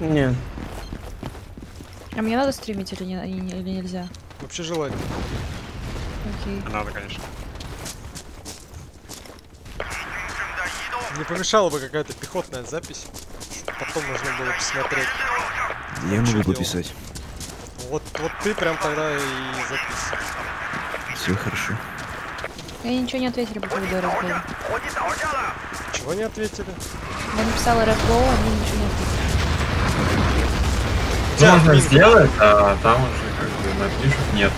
Не. А мне надо стримить или, не, или, нельзя? Вообще желательно. Окей. Надо, конечно. Не помешала бы какая-то пехотная запись. чтоб Потом можно было посмотреть. Я могу делал? пописать. Вот, вот ты прям тогда и записывай. Все хорошо. Я ничего не ответили по поводу РСГО. Чего не ответили? Я написала РСГО, они ничего не ответили. Тебя Можно админ- сделать, а там уже как бы напишут нет.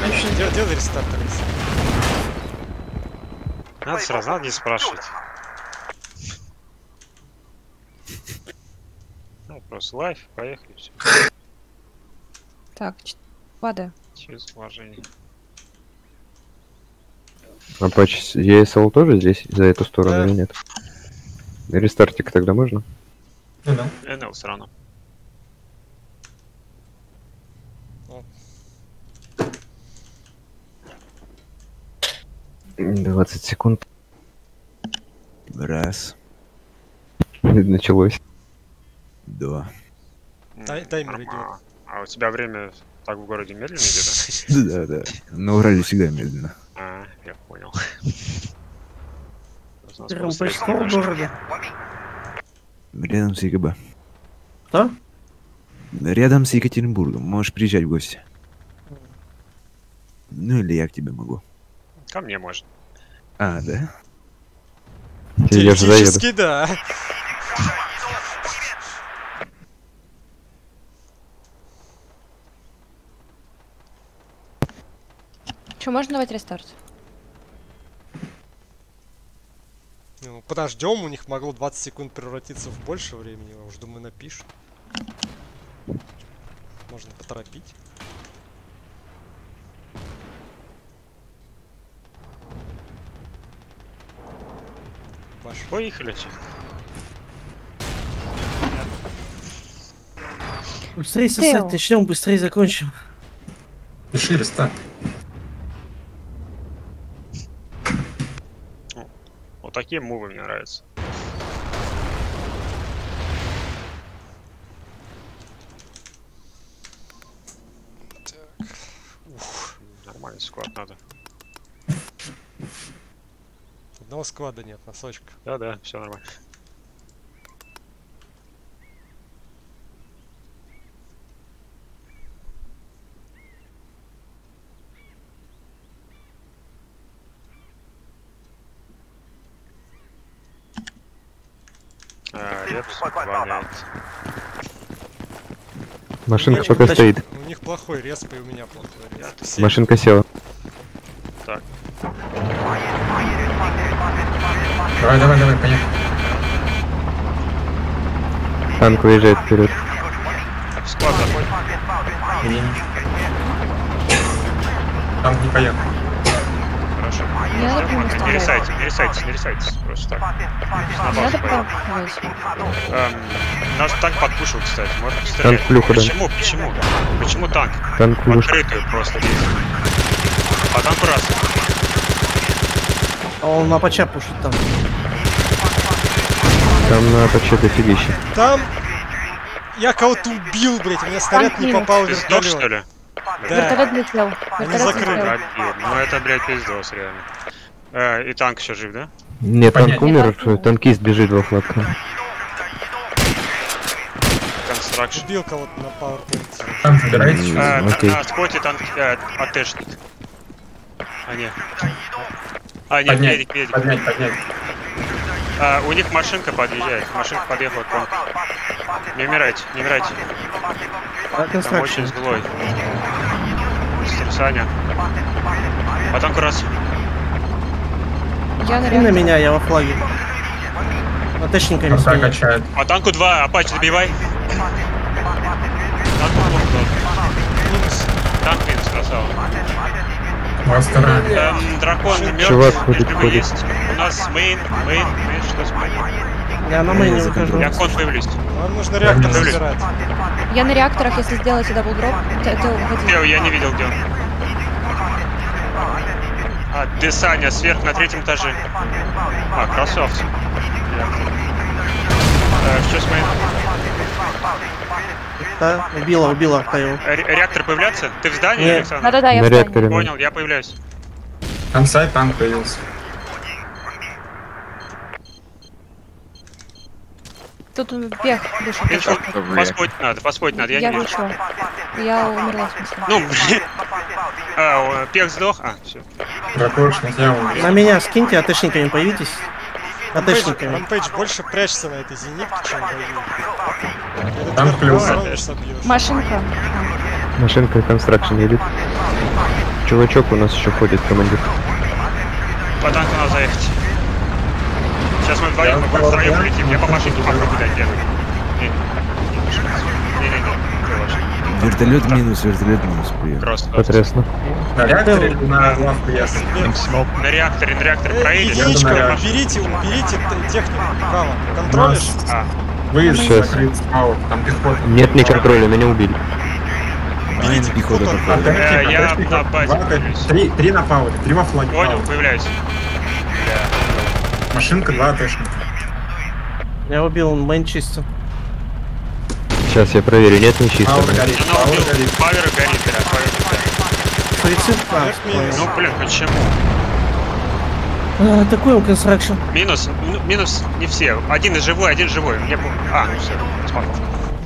Значит, Делай, делай рестарт, Алекс. Надо сразу, надо не спрашивать. Ну, просто лайф, поехали, все. Так, падаю. Через вложение. А патч ESL тоже здесь, за эту сторону Да. или нет? Рестартик тогда можно? ну да. НЛ все равно. 20 секунд. Раз, Началось. два. Тай- таймер нормально. А у тебя время так в городе медленно идет, Да, да. На Урале всегда медленно. да? А, я понял. Есть в городе. Рядом с ЕГБ. Что? Рядом с Екатеринбургом. Можешь приезжать в гости. Ну или я к тебе могу. Ко мне можно. А, да? Я же заеду. Теоретически, да. Че, можно давать рестарт? Ну, подождем, у них могло 20 секунд превратиться в больше времени, я уж думаю, напишут. Можно поторопить. Ваш. Поехали. чё. Быстрее сосать начнем, быстрее закончим. Пиши рестарт. Вот такие мувы мне нравятся. Нормальный склад надо. Одного склада нет, носочка. Да-да, все нормально. А, Репс выполняет. Машинка пока стоит. У них плохой респ, и у меня плохой респ. Машинка села. Давай, давай, давай, поехали. Танк выезжает вперед. Склад заходит. Там не поехал. Хорошо. Не Не стрелять. рисайте, не рисайте, не рисайте. Просто так. На базу. Эм, наш танк подпушил, кстати, можно пострелять. Танк плюха, да. Почему? Почему? Почему танк? Танк плюш. открытую просто. По танку раз. А он на пача пушит там. Там на патче дофигища. Там я кого-то убил, блять, у меня снаряд не попал в сдох, что вертолет. ли? Да. Вертолет летел. Они Вертолет. Обид. Ну это, блядь, пиздос, реально. Э, и танк еще жив, да? Нет, танк умер, танкист бежит во флага. Констракшн. Убил кого-то на PowerPoint. Там забирайтесь. М, Э, окей. на танк э, АТшник. А, нет. А, нет, Поднять, медик, медик. поднять, поднять. А, у них машинка подъезжает. Машинка подъехала к вам. Не умирайте, не умирайте. А Там очень злой. Саня. По танку раз. Я на И на меня, я во флаге. Атечниками Пока сменю. качает. По танку два. Апач, добивай. Плохо. Танк минус, красава. Вас вторая. Эм, дракон мертв. Чувак ходит, ходит. есть. У нас мейн, main, main, что с main? Я на мэне выхожу. Я кон появлюсь. Нам нужно реактор забирать. Я на реакторах, если сделаете double drop, то то уходи. Тео, я не видел, где он. А, ты, Саня, сверх на третьем этаже. А, красавцы. Э, что с моим? Да, убила, убила Артаева. Ре- Реактор появляться? Ты в здании, Нет. Александр? Да-да-да, я На в здании. реакторе. Понял, я появляюсь. Консайт танк появился. Тут бег вышел. Инфу поспорить надо, поспорить надо, я, Я не вижу. вышел. Я умерла, в смысле. Ну, блин. А, пех сдох? А, все. Дракошник, я умер. На меня скиньте, АТшниками появитесь. АТшниками. Рампейдж, больше прячься на этой зенитке, чем воюй. Этот Там плюс. Машинка. Машинка констракшн едет. Чувачок у нас еще ходит, командир. По танку надо заехать. Сейчас мы вдвоем, мы втроем полетим. Я по машинке попробую дать первый. Не-не-не, ты ваш. Вертолет минус, вертолет минус приехал. Просто. Потрясно. На реакторе или на главку ясно? На реакторе, на реакторе Э, проедешь. Единичка, Я уберите, уберите технику. Право. Контролишь? А, Выезд Сейчас. там пехота. Нет ни контроля, меня убили. Пехота пехоту. Э, я на базе. Три, три на пауэре, три во флаге. понял, появляюсь. Машинка, два АТшника. Я убил мейн чисто. Сейчас я проверю, нет ни чисто. Пауэр горит, пауэр убил. горит. Павер горит, да, павер горит. Суицид? Ну, блин, почему? а, такой он констракшн. Минус, ну, минус не все. Один из живой, один живой. Мне по- А, ну все.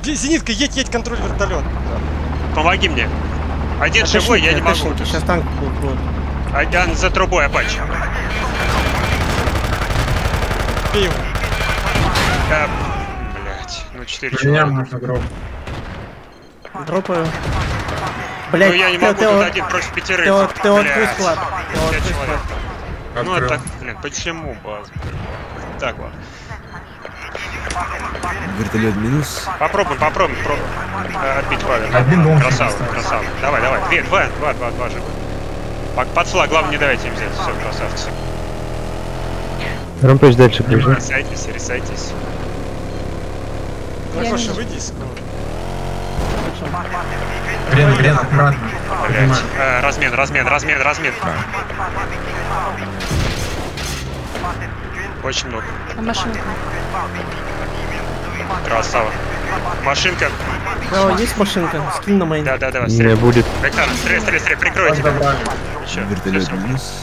Ге- Зенитка, едь, едь, контроль вертолет. Помоги мне. Один живой, я не могу. Сейчас танк будет. будет. Один за трубой Апач. Бей его. Да, блять, ну 4 На меня человека. можно гроб. Дропаю. Блять, Ну я не могу, тут один против Ты пятерых. вот, ты вот. Ты вот склад. Ну Открыл. так, блин, почему, баз? Так, ладно. Вертолет минус. Попробуем, попробуем, попробуем. Э, Отбить Павел. Один дом Красава, красава. Давай, давай. Две, два, два, два, два же. Под, флаг, главное не давайте им взять. Все, красавцы. Рампейдж дальше приезжай. Рисайтесь, рисайтесь. Дракоша, не- выйди из. Грен, грен, аккуратно. Блять. Э, размен, размен, размен, размен. Очень много. А машинка. Красава. Машинка. Да, есть машинка. Скинь на main. Да, да, да, Не будет. Александр, стреляй, стреляй, стреляй, прикройте. Вертолет минус.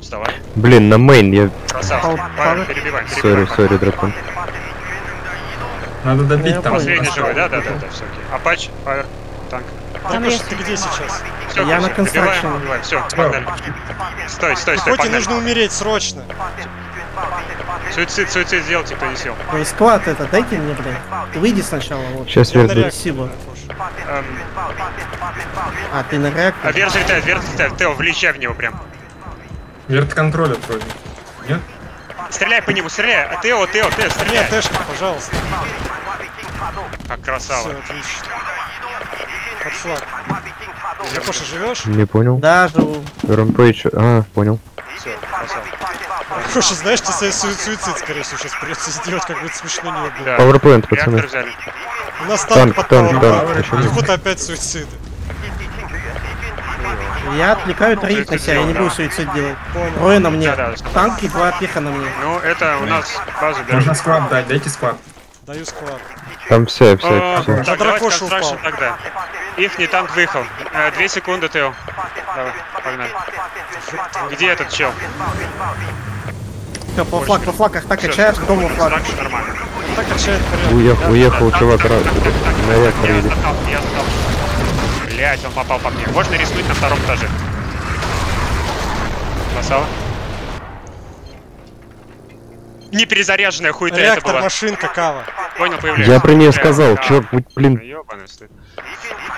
Вставай. Блин, на main я... Красава. Павел. перебиваем, Сори, перебиваем. сори, дракон. Надо добить Я там. Последний живой, да, да, да, да, все окей. Апач, Павер, танк. Там есть. ты где сейчас? Все, Я на констракшене. Добиваем, все, погнали. Стой, стой, стой, погнали. нужно умереть срочно. Суицид, суицид сделайте, кто не сел. Ой, склад это, дайте мне, блядь. Ты выйди сначала, вот. Сейчас Я верну. Спасибо. Эм, А, ты на а реактор? Вер залетает, Вер залетает. Тео, влечай в него прям. Вертконтроль вроде. Нет? Стреляй по нему, стреляй. А Тео, Тео, Тео, Нет, стреляй. Тэшка, пожалуйста. Как Все, красава. отлично. Под флаг. Дракоша, живешь? Не понял. Да, живу. Рампейдж... А, понял. Все, красава. Дракоша, знаешь, тебе свой су- суицид, скорее всего, сейчас придется сделать, как будет смешно не было. Да. Реактор пацаны. У нас танк, Танк, под танк? Пехота опять суициды. Я отвлекаю троих на себя, я не буду суицид делать. Трое на мне. Да, да. Танк и два пеха на мне. Ну, это у нас базу Можно берем. склад дать, дайте склад. Даю склад. Там вся, вся, О, давайте Дракоша констракшн упал. тогда. Их не танк выехал. Э, Две секунды, Тео. Давай, погнали. Где этот чел? Всё, по флаг, по флагах так качаешь, дом во флаг. Так качает порядок. Уехал, уехал чувак на реактор Я едет. Блять, он попал по мне. Можно рискнуть на втором этаже. Красава. Не перезаряженная хуйта это Реактор, была. машинка, кава. Понял, появляется. Я про нее Э, сказал, а, чё, будь, блин.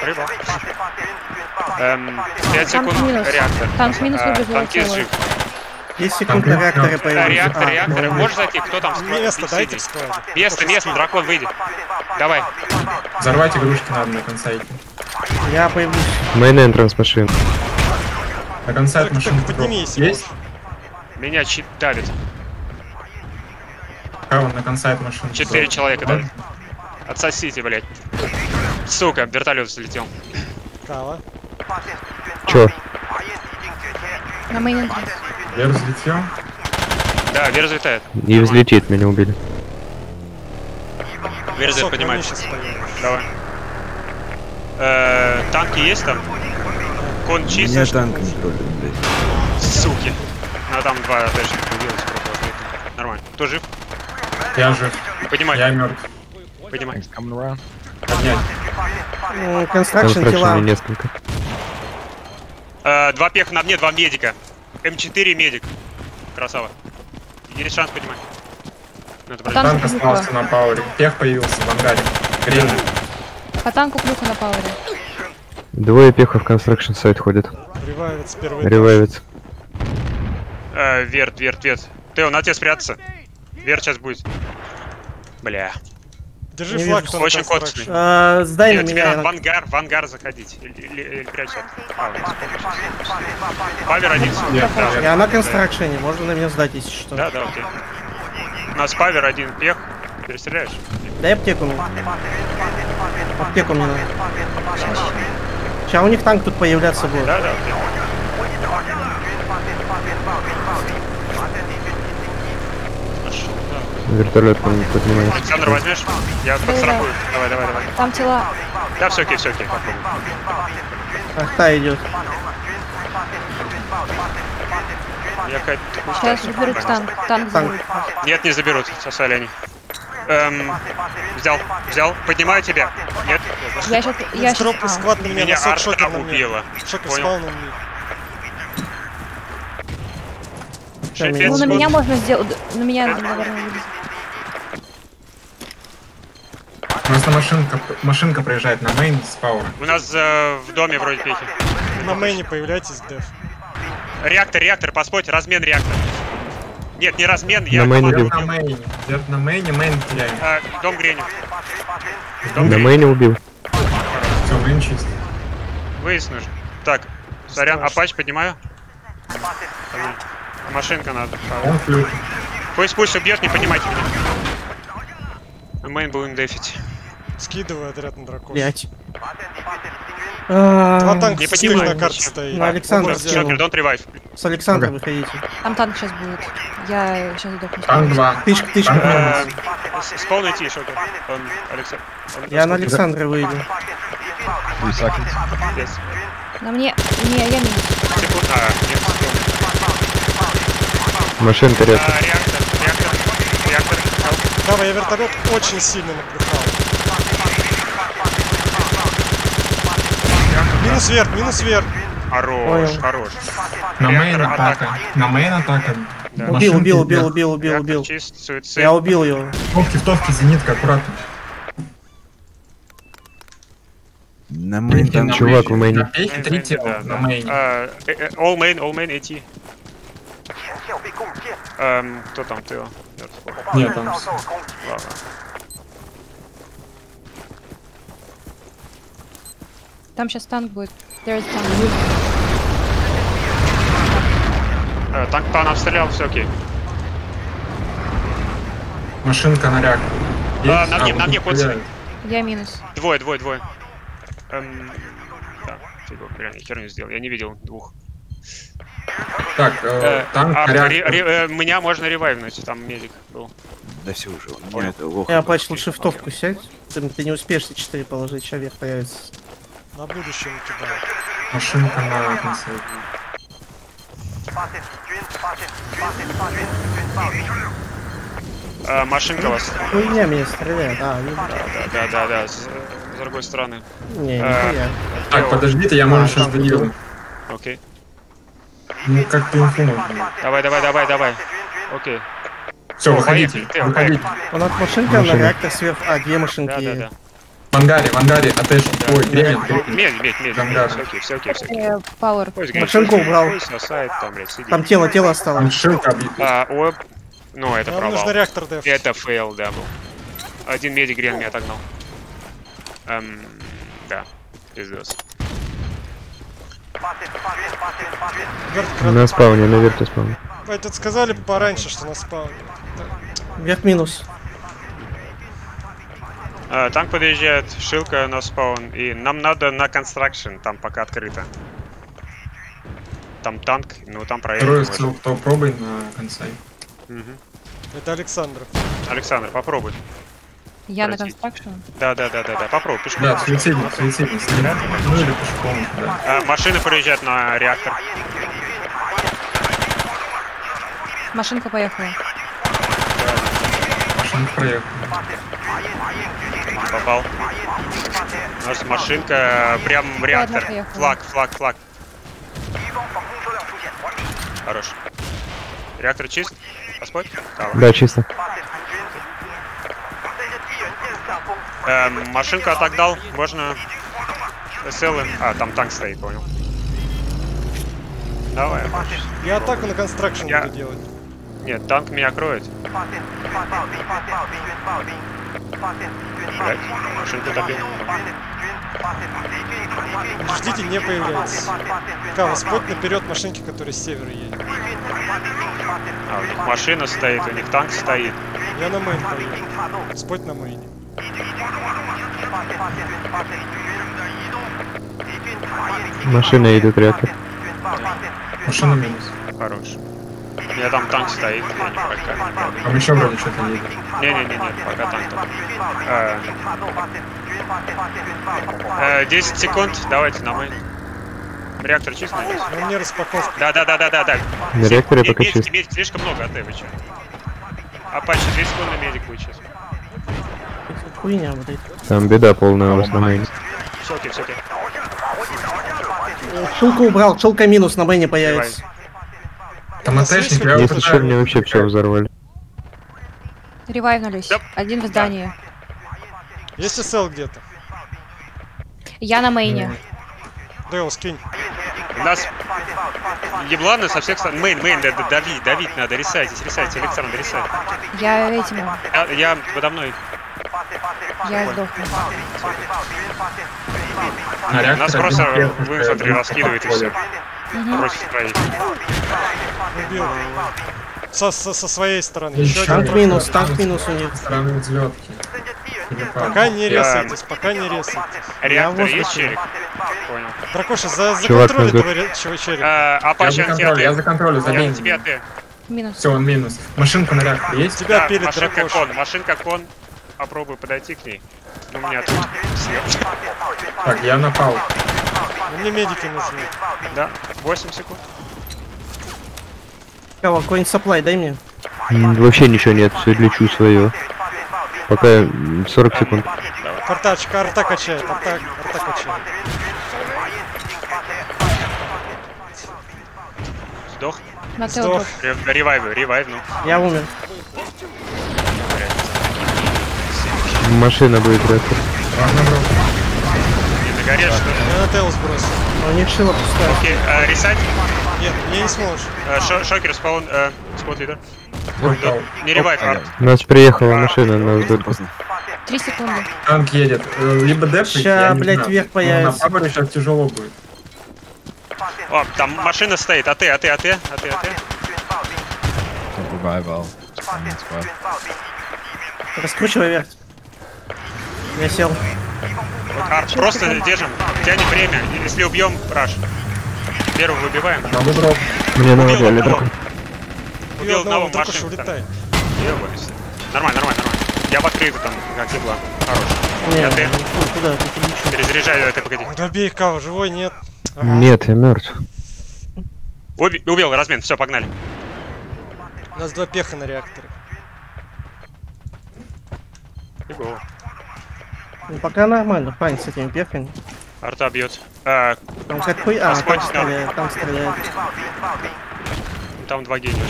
Рыба. Эм, 5 Танк секунд, минус. реактор. Танк минус А, выбежал танкист тело. жив. 10 секунд на реакторе Да, появились. реактор, А, реактор. Можешь зайти? Кто там? Место, сидит? дайте в. Место, место, дракон, выйди. Давай. Взорвать игрушки надо на консайте. Я появлюсь. main entrance машин. На con site машинку поднимись. Есть? Меня чит давит. На con site машинку? Четыре человека давит. Отсосите, блядь. Сука, вертолет взлетел. Кава. Чё? На main. Я взлетел. Да, Вер взлетает. И взлетит, меня убили. Они щас поедут. Давай. Э, танки есть там? Кон чистый? меня танк не троллит, блядь. Суки. Ну там два дэшника появилось, просто Нормально. Кто жив? Я жив. Поднимай, Я мертв. поднимай. Поднять. М, Констракшн несколько. Э, два пеха на мне, два медика. М4 медик. Красава. Есть шанс поднимать. Ну, это А Танк остался на пауэре. Пех появился в ангаре. Грин. По танку клюха на пауэре. Двое пехов construction site ходят. Ревайвится первый. Ревайвится. Э, верт, верт, верт. Тео, на тебе спрятаться. Верт сейчас будет. Бля. Держи Не флаг, вижу. Очень коцный. А, Сдай на Нет, тебе надо в меня. ангар, в ангар заходить. Или, или, или прячься. А, Павер один. Нет, Да, Я на констракшене, можно на меня сдать, если что. Да, да, окей. У нас павер один пех. Перестреляешь? Дай аптеку мне. Аптеку мне надо. Сейчас у них танк тут появляться будет. Да, да, окей. Нашел, да. Вертолет по ним поднимается. Александр, возьмешь? Я подстрахую. Давай, давай, давай. Там тела. Да, все окей, все окей. Ахта идет. Я какая-то Сейчас заберут танк. Танк заберут. Нет, не заберут, сосали они. Эм, взял, взял, поднимаю тебя. Нет, Я сейчас... Я сейчас... сквад на меня, меня носок шокер арта на меня. Шокер спал на мне. Шесть, Ну, на меня можно сделать... На меня, наверное, вылезет. У нас на машинка, машинка проезжает на main с power. У нас э, в доме вроде пехи. На мейне появляйтесь, Дев. Реактор, реактор, поспойте, размен реактор. Нет, не размен, я На мейне Дед на убил. мейне. Дед на мейне, main теряем. А, дом греню. Дом На мейне убил. Все, main чист. Нужен. Так, сорян, апач поднимаю. Машинка надо. Он флют. Пусть пусть убьет, не поднимайте меня. Мейн будем дефить. Скидывай отряд на дракона. Блять. Два танка Не поднимай. на карте стоит. Ну, Александр Оба скинул. сделаны. Шокер, don't revive. С Александра выходите. Там танк сейчас будет. Я сейчас сдохну. Танк 2. Тычка, тычка. С- Спол найти, Шокер. Он, Александр. он- Я на Александра выйду. На мне... Не, я минус. Секунд. А, нет, секунд. Машинка рядом. Реактор, реактор, реактор. Help. Давай, я вертолет очень сильно наплюхал. Минус верт, минус верт. Хорош, Понял. хорош. На main атака. На main атака. Да. Убил, убил, убил, убил, убил, убил. чист, суицид. Я убил его. Товки, в товке, зенитка, аккуратно. На мейн на чувак мейне. в мейне. На Да, на да. мейне. А, э, э, All main, all main, идти. Эм, кто там, ты? Мертв. Нет, там. Ладно. Там сейчас танк будет. There. Э, танк по нам стрелял, все окей. Машинка на реактор. А, на мне, на мне стреляют. Я минус. Двое, двое, двое. Эм, да, фигу, реально херню сделал. Я не видел двух. Так, э, Э, танк а, на ре- ре- э, меня можно ревайвнуть, там медик был. Да все уже, у меня это лох. Я Апач лучше в товку сядь. Ты, ты не успеешь все 4 положить, сейчас вверх появится. На будущее кидаю. Машинка на конце. Э, машинка вас. Хуйня меня стреляет. А, ну, Да, да, да, да, с, с другой стороны. не, А. нихуя. Так, подождите, я может А, сейчас танк доделаю. Ну, инфу нужно. Давай, давай, давай, давай. Окей. Все, О, выходите, выходите. У нас машинка на реактор сверху. А, две машинки. Да, да, да. В ангаре, в ангаре, атэш. Да. Ой. Медь, медь, медь, Ангар. медь. Все окей, все окей, все окей. Power. Пусть Машинку убрал. Там, блядь, сидит. Там тело, тело осталось. Машинка А, оп. Ну, это Нам провал. нужно реактор Дев. Это фейл, да, был. Один медик грен меня отогнал. Эм, да. Пиздос. На спауне, на верте спауне. Тут сказали пораньше, что на спауне. Вверх минус. А, танк подъезжает, шилка на спаун, и нам надо на construction, там пока открыто. Там танк, ну там проект. Второй может. ссылку, кто пробуй на конце. Мгм. Это Александров. Александр, попробуй. Я на констракшн. Да, да, да, да, да. Попробуй пешком. Да, суицидник, суицидник. Ну или пешком, да. А, машина проезжает на реактор. Машинка поехала. Машина проехала. Попал. У нас машинка э, прям в реактор. Флаг, флаг, флаг. Хорош. Реактор чист? Господь? Да, чисто. Эм, машинку отогнал, можно СЛ. А, там танк стоит, понял. Давай. Я атаку на констракшн Я- буду делать. Нет, танк меня кроет. Блять, машинку добил. Ждите, не появляется. Кава, спот наперед машинки, которые с севера едет. А, у них машина стоит, у них танк стоит. Я на мейн поеду. Спот на мейне. Машина едет реактор. Машина минус. Хорош. У меня там танк стоит, я не прокатываю. Там еще вроде что-то едет. Не-не-не, пока танк только. Э, э, 10 секунд, давайте на мейн. Реактор чист, надеюсь? Но мне распаковка. Да, да, да, да, да, да. На реакторе пока медики, чисто. медики, слишком много АТ, вы че? Апачи, 2 секунды медик будет сейчас. Хуйня вот эти. Там беда полная у вас на мейне. Все окей, все окей. Шилку убрал, шилка минус на мэне появится. Там АТшник, я Если что, мне вообще все взорвали. Ревайвнулись. Да. Один в здании. Есть СЛ где-то? Я на мейне. Дейл, скинь. У нас ебланы со всех сторон. Main, main, да- да- давить, давить надо, ресайтесь, ресайтесь, Александр, ресайт. Я этим. Я, я подо мной. Я сдохну. На Нас просто один в первый, инфантри один раскидывает и все. Против троих. Убил его. Со, со, со своей стороны. Еще Еще один. Танк минус, танк минус у них. Стороны взлетки. Пока не Я- резайтесь, пока не резайтесь. Реактор есть челик? Понял. Дракоша, за, за Чувак, контроль этого ре- чего черепа. Э, Я Апачи за контроль, я за Я тебе АТ. Минус. Все, он минус. Машинка на реактор есть? Тебя Да, перед машинка дракошей. кон, машинка кон. Попробуй подойти к ней. Ну, у меня тут съем. Так, я напал. Мне медики нужны. Да, 8 секунд. Кого, какой-нибудь саплай дай мне. Вообще ничего нет, все лечу свое. Пока м, 40 секунд. Картачка, арта качает, арта, арта качает. Сдох. На Сдох. Ревайв, ревайв, ну. Я умер. Машина будет бро. Не догорел, что ли? Я на Тейл сбросил. А У них шила пустая. Окей, э, ресайт. Нет, мне не сможешь. Шо- шокер спаун, э, спот лидер. Не ревайв, а. У нас приехала машина на вот Поздно. Три секунды. Танк едет. Э, Либо деп, Ща, блядь, вверх появится. На сейчас тяжело будет. О, там машина стоит, АТ, АТ, АТ, АТ, АТ. Revival. Раскручивай вверх. Я сел. Вот, Арт, просто держим, тянем время. Если убьем, раш. Первого выбиваем. Мне Убил наводили одного. дракон. Убил одного, улетай. Ёбаный. Нормально, нормально, нормально. Я в открытую там, как ебла. Хорош. Не, Я ты. куда, ты. Перезаряжаю это, погоди. Ой, Добей Кава, живой нет. Ага. Нет, я мертв. Уби- убил, размен, все, погнали. У нас два пеха на реакторе. Фигово. Ну, пока нормально, парень с этими пехами. Арта бьет. А, Там какой... А, Господь, там стреляет, там стреляет. там два гения.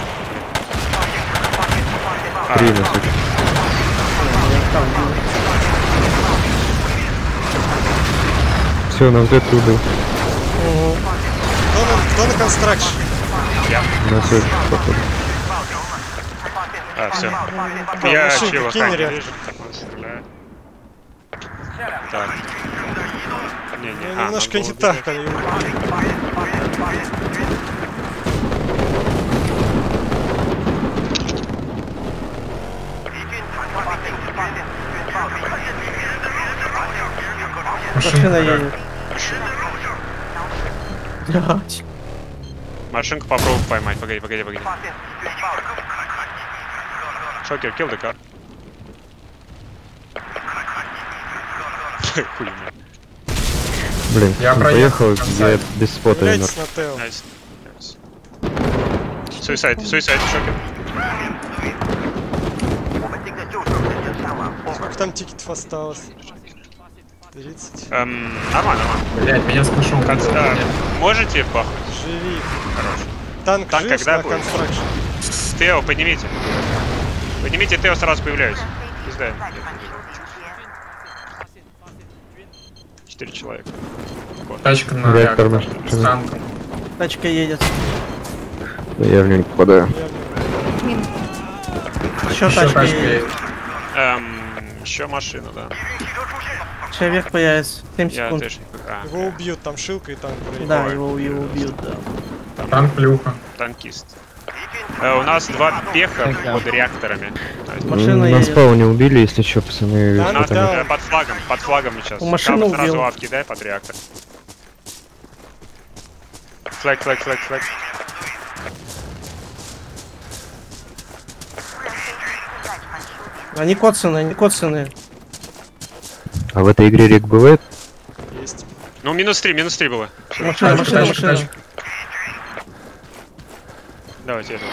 Три на. Там, Все, на взлет убил. Мгм. Кто на, кто на констракшн? Я. На сутки, походу. А, все. Я машинка, чего реактор. вижу, как он стреляет. Так. Не, не, Ну, а, немножко не так. Машина едет. Блядь. Машинку попробуй поймать. Погоди, погоди, погоди. Шокер, kill the car. Хуй мне. Блин, Я он проехал я без спота умер. Суисайд, суисайд, шокер. Сколько там тикетов осталось? 30. Эм, нормально, нормально. Блять, меня спешил. Кон- а, можете бахнуть? Живи. Хорош. Танк, Танк жив когда будет? констракшн. Тео, поднимите. Поднимите Тео, сразу появляюсь. Пизда. Четыре человека. Тачка на Реактор реактор. наш. С танком. Тачка едет. Я в него не попадаю. Еще Еще тачка тачка едет. Эм, еще машина, да. Человек появится. 7 Я секунд. тоже. А, Его убьют, там шилка и танк. Да, его, его убьют, да. Танк плюха. танкист. Э, у нас два пеха под реакторами. Машина На едет. спауне убили, если что, пацаны. Да, да. э, под флагом, под флагом сейчас. У машины Кап сразу убил. откидай под реактор. Флаг, флаг, флаг, флаг. Они коцаны, они коцаны. А в этой игре рек бывает? Есть. Ну, минус три, минус три было. Машина, машина, тачка, машина. Давайте это.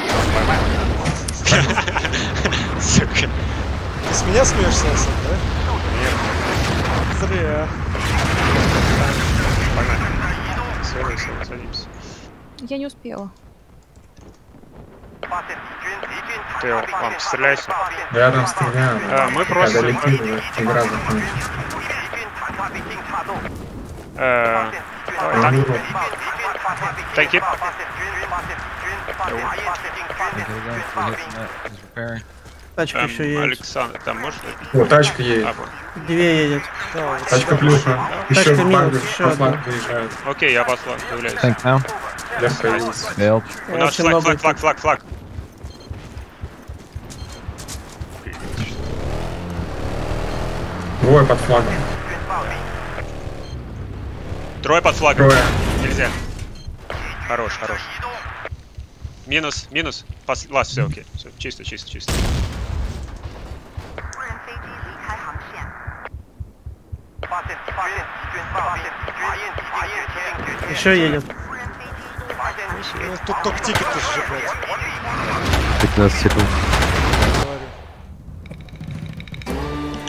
Сука. Ты с меня смеешься, да? Зря. Погнали. Все, все, садимся. Я не успела. Ты, вам, стреляйся. Рядом стреляю. А, мы просто... летит, игра закончится. Э, давай, Я танк. буду. Танки. Тачка еще едет. Александр, там может... О, тачка едет. А. Две едет. Да, Тачка плюха. Еще Тачка минус, флаг, еще флаг выезжает. Окей, я послал, появляюсь. Tank now. У нас флаг, флаг, флаг, флаг, флаг. Двое под флагом. Трое под флагом. Трое. Нельзя. Хорош, хорош. Минус, минус. Пос... Ласт, все, окей. Все, чисто, чисто, чисто. Еще едет. Ну, тут только тикеты сжигать. 15 секунд.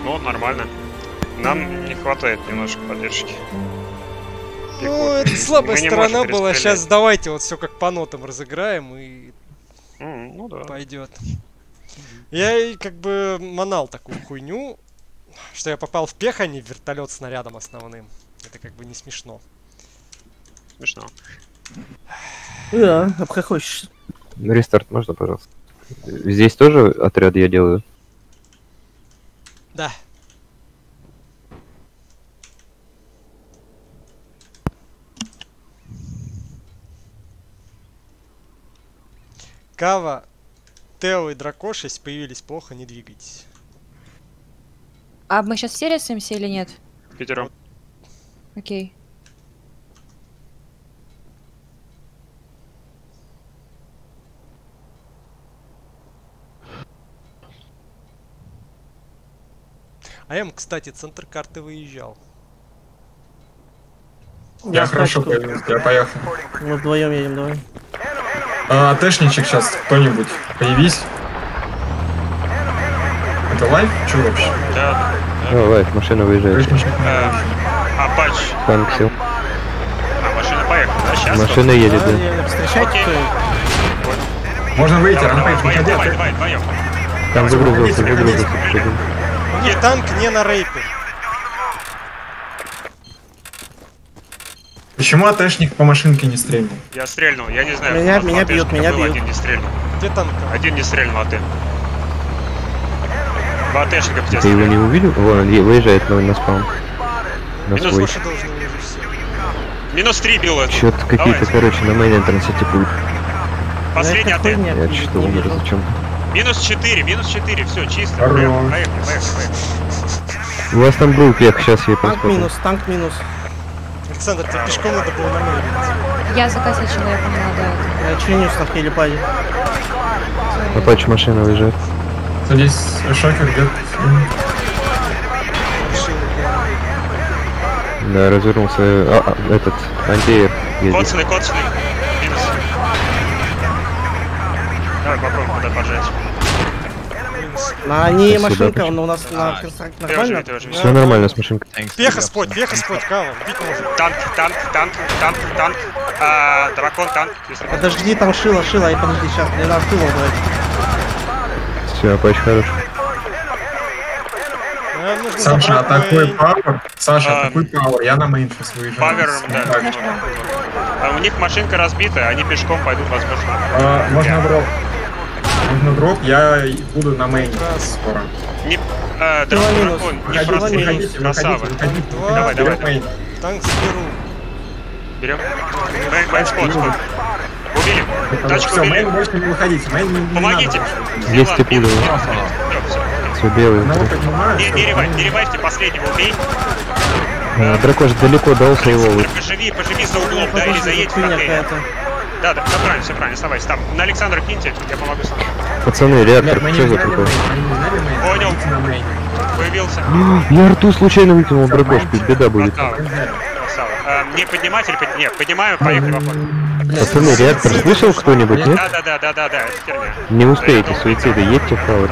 Ну, нормально. Нам не хватает немножко поддержки. Ну, это слабая Мы сторона была. Сейчас давайте вот все как по нотам разыграем и Ну да. пойдет. Я как бы манал такую хуйню, что я попал в пех, а не в вертолет снарядом основным. Это как бы не смешно. Смешно. Да, обхохочешься. Рестарт можно, пожалуйста? Здесь тоже отряд я делаю? Да. Кава, Тео и Дракош, если появились плохо, не двигайтесь. А мы сейчас все рисуемся или нет? Пятером. Окей. А я, кстати, центр карты выезжал. Я хорошо тачку. появился, я поехал. Мы вдвоем едем, давай. А, тэшничек сейчас кто-нибудь, появись. Это лайф? Че вообще? Да. О, лайф, машина выезжает. Э, Апач. Танк сел. А, машина поехала, да? Сейчас. Машина едет, Да. Встречайте. Можно выйти, рампейдж, выходи. Там загрузился, загрузился. Них танк не на рейпе. Почему АТшник по машинке не стрельнул? Я стрельнул, я не знаю. Меня- меня бьют, меня бьют. Один не стрельнул. Где танк? Один не стрельнул, а ты. Два тебя Ты его не увидел? Вон выезжает на, на спаун. На Минус свой. Минус три бил это. Чё-то какие-то, короче, на мейн энтрансе типа. Последний а хуйня, Я что умер, зачем? Минус 4, минус 4, все, чисто. Поехали, поехали, поехали. У вас там был пех, сейчас я Танк посмотрю. минус, танк минус. Александр, тебе пешком надо было на море идти. Я закосячила, я поняла, да. это. Я чинюсь на хелипаде. Апач машина выезжает. Здесь шокер. Машины, да. Развернулся. А, а, этот, антиэр ездит. Коцанный, коцанный. Минус. Давай попробуем куда поджать. На ней Спасибо, машинка, но у нас на констракт уже, нормально. Все нормально с машинкой. Пеха спот, пеха спот, кого? Бить можно. Танк, танк, танк, танк, танк. А, дракон, танк. Если Подожди, там шило, шило, и подожди, сейчас, мне надо тылом давать. Все, патч хорош. Саша, атакуй пауэр. Саша, А, атакуй пауэр. Я на мейн сейчас выезжаю. Павер, да. А у них машинка разбита, они пешком пойдут, возможно. А, Можно drop. Можно drop, я буду на мейне скоро. Не, э, дракон, Километр. дракон, не Выходите, выходите, красава. выходите, выходите. Два. Давай, давай. main. Танк заберу. Берем. Main, main spot, spot. Убили. Тачку Все, убили. main больше не выходите. Мейн не- не Помогите. Всё, всё. Все белый. Одного поднимаю. Не, не revive, main. не ревайвьте последнего, убей. А, Дракош далеко дал сейвовый. Поживи, поживи за углом, да, или заедь в. Да, да, все правильно, все правильно, оставайся. Там, на Александра киньте, я помогу сам. Пацаны, реактор, не что за такое? Понял. Появился. Я рту случайно выкинул мальчик. беда будет. Не поднимать или под... Нет, поднимаем, поехали в охоту. Пацаны, реактор слышал кто-нибудь, нет? Да, да, да, да, да, да. Не успеете, суициды, едьте в Хауэр.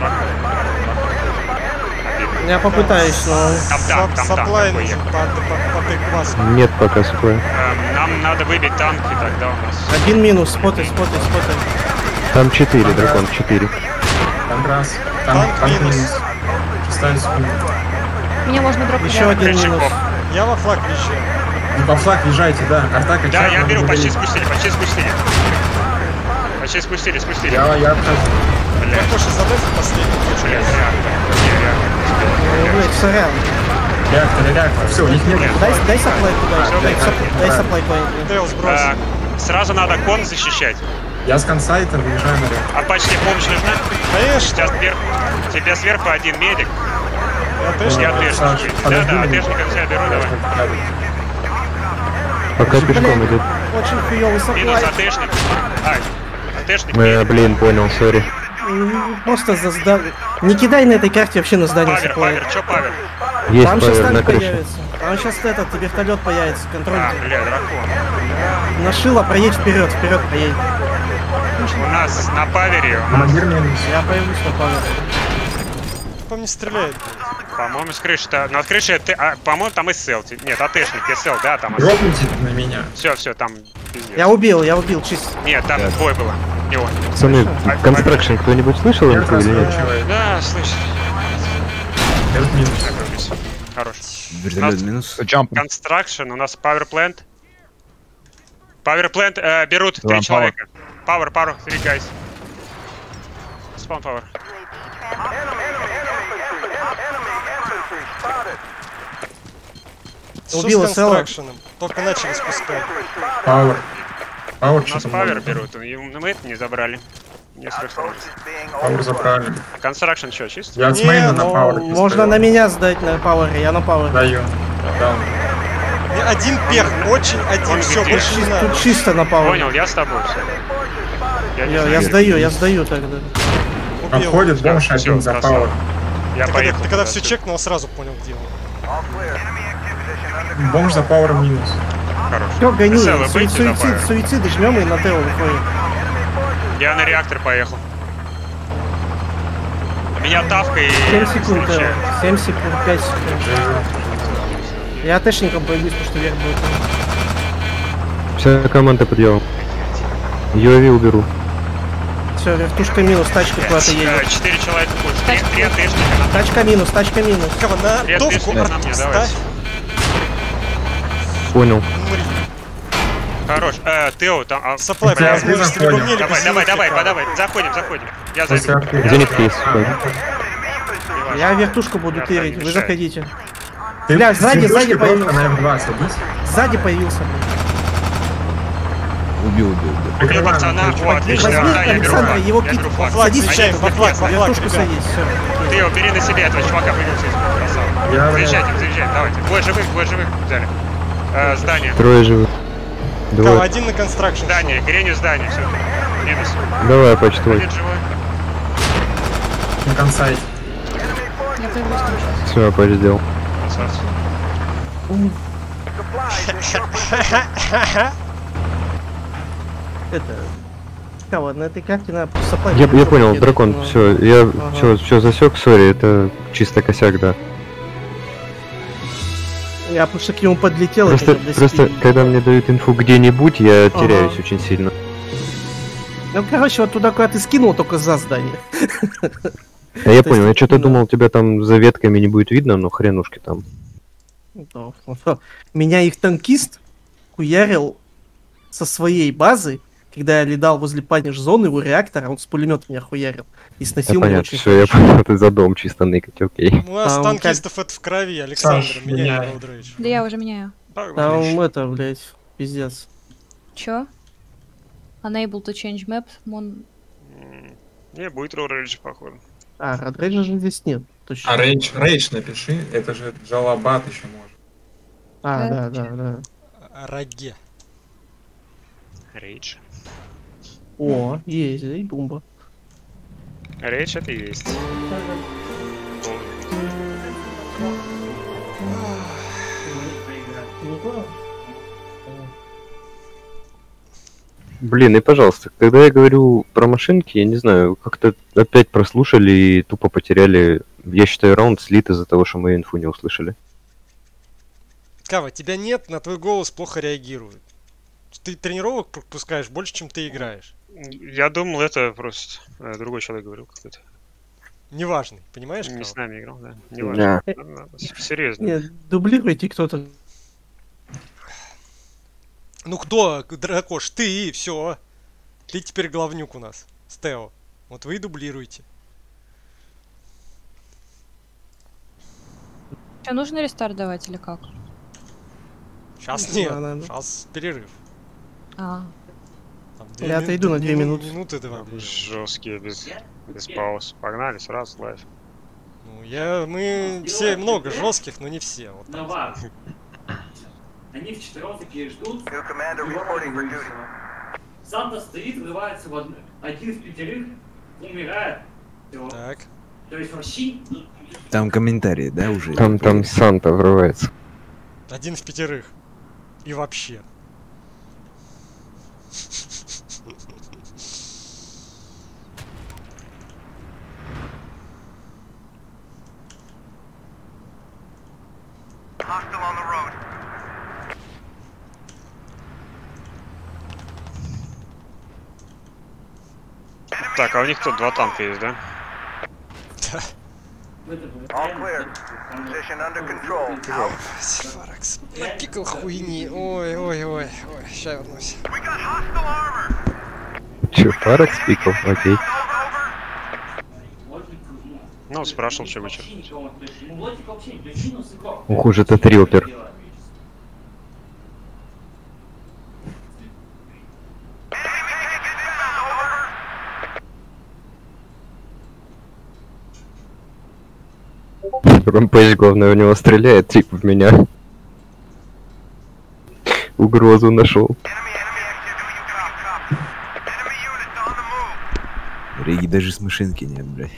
Я попытаюсь, но... Там танк, там танк такой ехал. Нет пока сухое. Эм, Нам надо выбить танк, и тогда у нас... Один минус, споты, споты, споты. Там 4, дракон, 4. Танк раз. Танк, Танк минус. Шестая секунда. Меня можно дропнуть. Еще один минус. Я во флаг вещаю. Ну, по флаг езжайте, да. Артака, Да, я беру, почти спустили, почти спустили. Почти спустили, спустили. Я, я отхожу. Блядь, Похоже, задать последний. блядь, реактор. Реактор. Ой, Блядь, сорян. Реактор, реактор. Все, у них нет. Дай, дай саплай туда. Всё, Дай, саплай куда-нибудь. Тейл сбросил. А, Сразу надо кон защищать. Я с консайта выезжаю на реактор. А почти помощь нужна? Конечно, Сейчас сверху. Тебе сверху один медик. я тоже Я Саш, трешник. Да, да, минуту. трешника я беру, давай. Пока пешком идет. Очень хуёвый Минус саплай. АТшник. Ай, АТшник Э, блин, понял, сори. Просто за зда- Не кидай на этой карте вообще на здание Павер, павер, чё павер? Есть Там сейчас павер на танк крыше. появится. Там сейчас этот, вертолет появится, А, контрольный. бля, дракон. На шило проедь вперед, вперед проедь. У нас на павере, у нас. Я появлюсь на павер. по мне стреляет. По-моему, с крыши-то... Над крышей, ты- а, по-моему, там СЛ. Нет, АТшник, СЛ, да, там. Дропните на меня. Все, все, там пиздец. Я убил, я убил, чисто. Нет, там двое было. Не он. Пацаны, констракшн кто-нибудь слышал Я или нет? Да, слышь. Этот минус. Хорош. Вертолет минус. Construction, у нас Power Plant. Power Plant э, берут три человека. Power, power, three guys. Spawn power. Что с Села. Только начали спускать. Пауэр. Пауэр У нас что-то Power было. берут, и мы это не забрали. Не слышал. Пауэр забрали. Construction что, чисто? Я от мейна на ну, пауэр. Можно на меня сдать на пауэре, я на пауэре. Даю. Не, Один пех, очень один, все, больше не надо. Тут чисто на пауэре. Понял, я с тобой все. Я, Я, сдаю, я сдаю тогда. Убил. Обходит бомж один за пауэр. Я Ты когда, поехал. ты когда все чекнул, сразу понял, где он. Бомж за пауэр минус. Хорош. Все. Весело, Су- суицид, пауэр. суициды жмем и на Тео выходим. Я на реактор поехал. Меня тавка и 7 секунд, Тео. встречает. 7 секунд, 5 секунд. Я тэшником появлюсь, потому что вверх будет. Вся команда подъем. UAV уберу. Все, вертушка минус, тачка куда-то едет. Четыре человека больше. Тачка минус, тачка минус. Кого на мне, ставь. Понял. Хорош. Э, Тео, там... а, Саплай, Я заходим. либо мне, либо Давай, давай, давай, Зенитке. давай, заходим, заходим. Я зайду. Зенитка есть. Я вертушку буду Я тырить, вы заходите. Ты Бля, сзади, сзади появился. на F2 садись. Сзади появился. Убил, убил, убил. Убил пацана. О, отлично. Возьми Да, я беру Александра, флаг. его Я во флаг, во флаг, Вертушку садись, все. Тео, бери на себя этого чувака, появился. Красава. Я, Заезжайте, заезжайте, давайте. Двое живых, двое живых взяли. Э, здание. Трое живых. Кого, Двое. один на констракшн. Здание, гренью здание, все. Минус. Давай, почти твой. Один живой. на там сейчас. Все, сделал. Красавцы. Это... Кого, на этой карте надо просто Я, я понял, дракон, но- все, я Ага. все, все засек, сори, это чисто косяк, да. Я просто к нему подлетел. и Просто, хотел просто, когда мне дают инфу где-нибудь, я Ага. теряюсь очень сильно. Ну, короче, вот туда, куда ты скинул, только за здание. А я понял, я что-то да. думал, тебя там за ветками не будет видно, но хренушки там. Ну, Меня их танкист хуярил со своей базы, когда я летал возле паниш зоны его реактора, он с пулемета меня хуярил. И Я сносил меня понятно, очень все, я хорошо. понял, ты за дом чисто ныкать, окей. У нас Там танкистов это в крови, Александр, Саш, меняй Rage. Да я уже меняю. Там это, блядь, пиздец. Чё? Unable to change map. Mon... М, Не, будет Рорейдж, походу. А, Радрейджа же здесь нет. Точно. А рейдж, рейдж напиши, это же Джалабат еще может. А, да, да, да. Раге. Рейдж. О, есть, и бомба. Рейдж это и есть. Блин, и пожалуйста, когда я говорю про машинки, я не знаю, как-то опять прослушали и тупо потеряли, я считаю, раунд слит из-за того, что мы инфу не услышали. Кава, тебя нет, на твой голос плохо реагируют. Ты тренировок пропускаешь больше, чем ты играешь. Я думал, это просто э, другой человек говорил какой-то. Неважный, понимаешь? Не Кава? с нами играл, да. Не важно. Да. Серьезно. Нет, дублируйте кто-то. Ну кто, Дракош, ты, все. Ты теперь главнюк у нас, Стео. Вот вы и дублируете. Чё, нужно рестарт давать или как? Сейчас нет, да, да, да. сейчас перерыв. А, Я отойду на две мину- минуты. Минуты блин. Жесткие, без, без пауз. Погнали, сразу лайф. Ну, я, мы все много жестких, но не все. Вот так. Навар. Они вчетвером такие ждут. Санта стоит, врывается в од- один из пятерых, умирает. Так. То есть вообще Там комментарии, да, уже? Там, там Санта врывается. Один в пятерых. И вообще. Так, а у них тут два танка есть, да? В это Фаракс. Напикал хуйни. Ой, ой, ой, ой. Сейчас вернусь. Че, парок спикал? Окей. Ну, спрашивал, что прикинулся, как. Ух, уж этот рилпер. Рампейдж, главное, у него стреляет, типа, в меня. Угрозу нашел. Реги даже с машинки нет, блядь.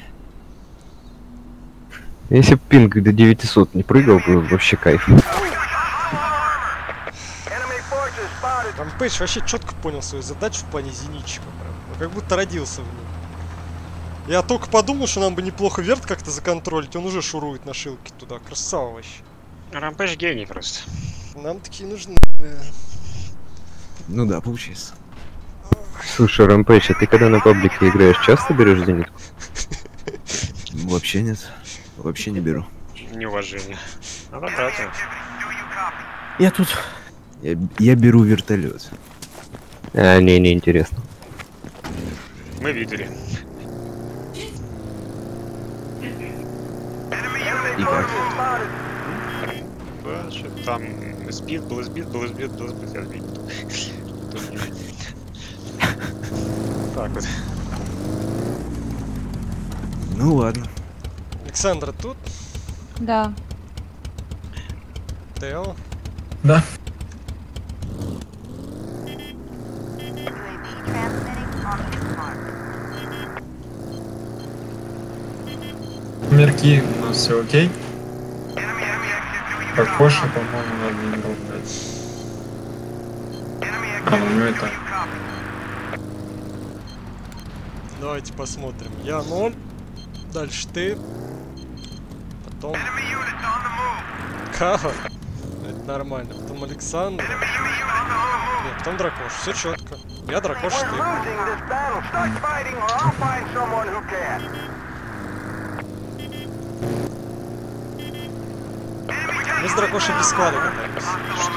Если б пинг до 900 не прыгал, бы вообще кайф. Там Пейдж вообще четко понял свою задачу в плане зенитчика. Прям. Ну, как будто родился в ней. Я только подумал, что нам бы неплохо верт как-то законтролить, он уже шурует на шилке туда. Красава вообще. Рампейдж гений просто. Нам такие нужны. Ну да, получается. Слушай, Рампейдж, а ты когда на паблике играешь, часто берешь зенитку? Вообще нет. Вообще не беру. Неуважение. Надо брать. его. Я тут. Я, я беру вертолет. А, не, не интересно. Мы видели. И как? Да, что там сбит, был сбит, был сбит, был сбит, я сбит. Так вот. Ну ладно. Александра тут, да. Тео. Да. Мерки, у нас все окей. Прокоша, по-моему, надо не брать. А, ну, ну это... Давайте посмотрим. Я ноль. Дальше ты. Потом... Кава. Это нормально. Потом Александр. Нет, потом Дракош. Все четко. Я Дракош, ты. Мы с Дракошей без склада катаемся.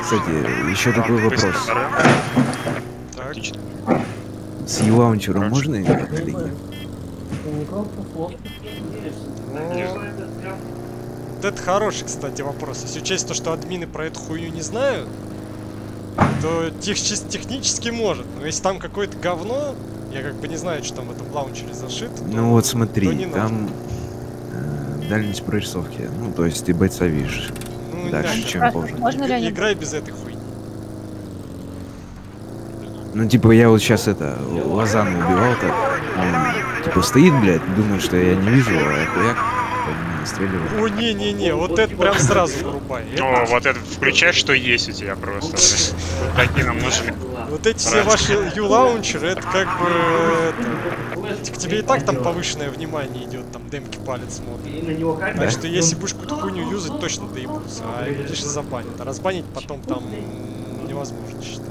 Кстати, еще такой вопрос. Так. С E-лаунчером можно играть или нет? Вот это хороший, кстати, вопрос. Если учесть то, что админы про эту хуйню не знают, то тех, чисто технически может. Но если там какое-то говно, я как бы не знаю, что там в этом лаунчере зашито. то- Ну вот то смотри, не там э, дальность прорисовки. Ну, то есть ты бойца видишь Ну, дальше, нахер. чем позже. Можно ли они... Играй без этой хуйни. Ну, типа, я вот сейчас это, Лозану убивал так, он, типа, стоит, блядь, думает, что я не вижу, а я хуяк, по нему настреливаю. О, не-не-не, вот это прям сразу вырубай. О, вот это включай, что есть у тебя просто. Такие нам нужны. Вот эти все ваши U-лаунчеры, это как бы... к тебе и так там повышенное внимание идет, там демки палец смотрят. Так что если будешь какую-то хуйню юзать, точно доебутся. А глядишь, забанят. А разбанить потом там невозможно считать.